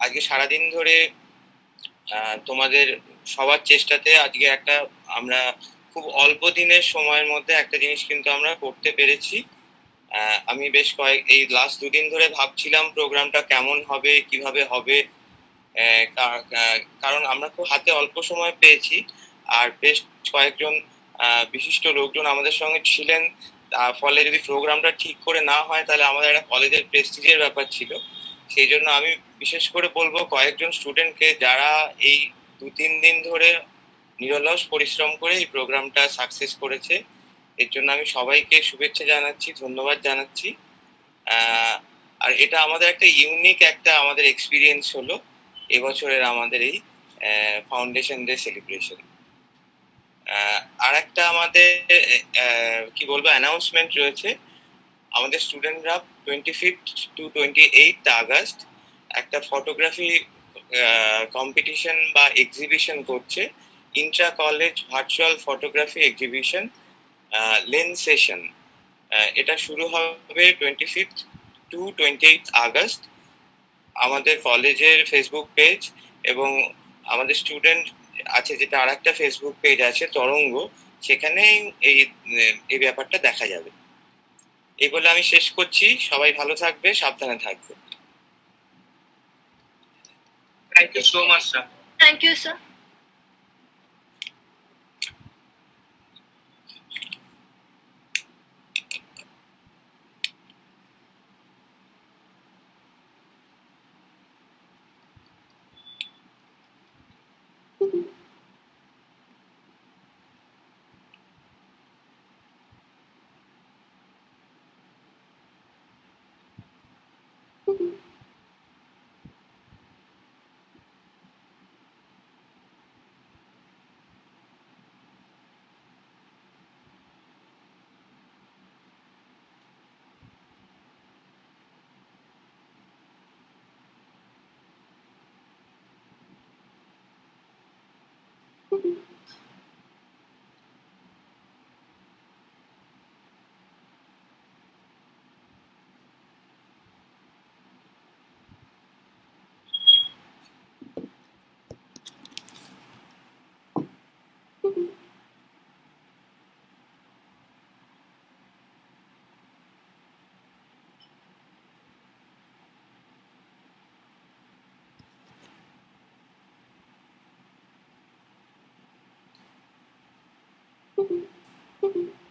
Speaker 6: আজকে সারাদিন ধরে তোমাদের সবার চেষ্টাতে আজকে একটা আমরা খুব অল্প দিনের সময়ের মধ্যে একটা জিনিস কিন্তু আমরা করতে পেরেছি। আমি বেশ কয়েক, এই লাস্ট দুদিন ধরে ভাবছিলাম প্রোগ্রামটা কেমন হবে, কীভাবে হবে। কারণ আমরা খুব হাতে অল্প সময় পেয়েছি। আর বেশ কয়েকজন বিশিষ্ট লোকজন আমাদের সঙ্গে ছিলেন। তার ফলে যদি প্রোগ্রামটা ঠিক করে না হয়, তাহলে আমাদের একটা কলেজের প্রেস্টিজের ব্যাপার ছিল। সেই জন্য আমি বিশেষ করে বলব কয়েকজন স্টুডেন্টকে যারা এই দু তিন দিন ধরে নিরলস পরিশ্রম করে এই প্রোগ্রামটা সাকসেস করেছে। এর জন্য আমি সবাইকে শুভেচ্ছা জানাচ্ছি, ধন্যবাদ জানাচ্ছি। আর এটা আমাদের একটা ইউনিক একটা আমাদের এক্সপিরিয়েন্স হলো এবছরের আমাদের এই ফাউন্ডেশন ডে সেলিব্রেশন আর একটা আমাদের কি বলব অ্যানাউন্সমেন্ট রয়েছে। আমাদের স্টুডেন্টরা twenty fifth to twenty eight August একটা ফটোগ্রাফি কম্পিটিশন বা এক্সিবিশন করছে। Intra college virtual photography exhibition lane session এটা শুরু হবে twenty fifth to twenty eight August. আমাদের কলেজের ফেসবুক পেজ এবং আমাদের স্টুডেন্ট আছে যেটা আর একটা ফেসবুক পেজ আছে তরঙ্গ। সেখানে এই এই ব্যাপারটা দেখা যাবে। এই বলে আমি শেষ করছি। সবাই ভালো থাকবে সাবধানে থাকবে।
Speaker 3: Thank you so much sir
Speaker 4: thank you much, sir.
Speaker 1: Thank you,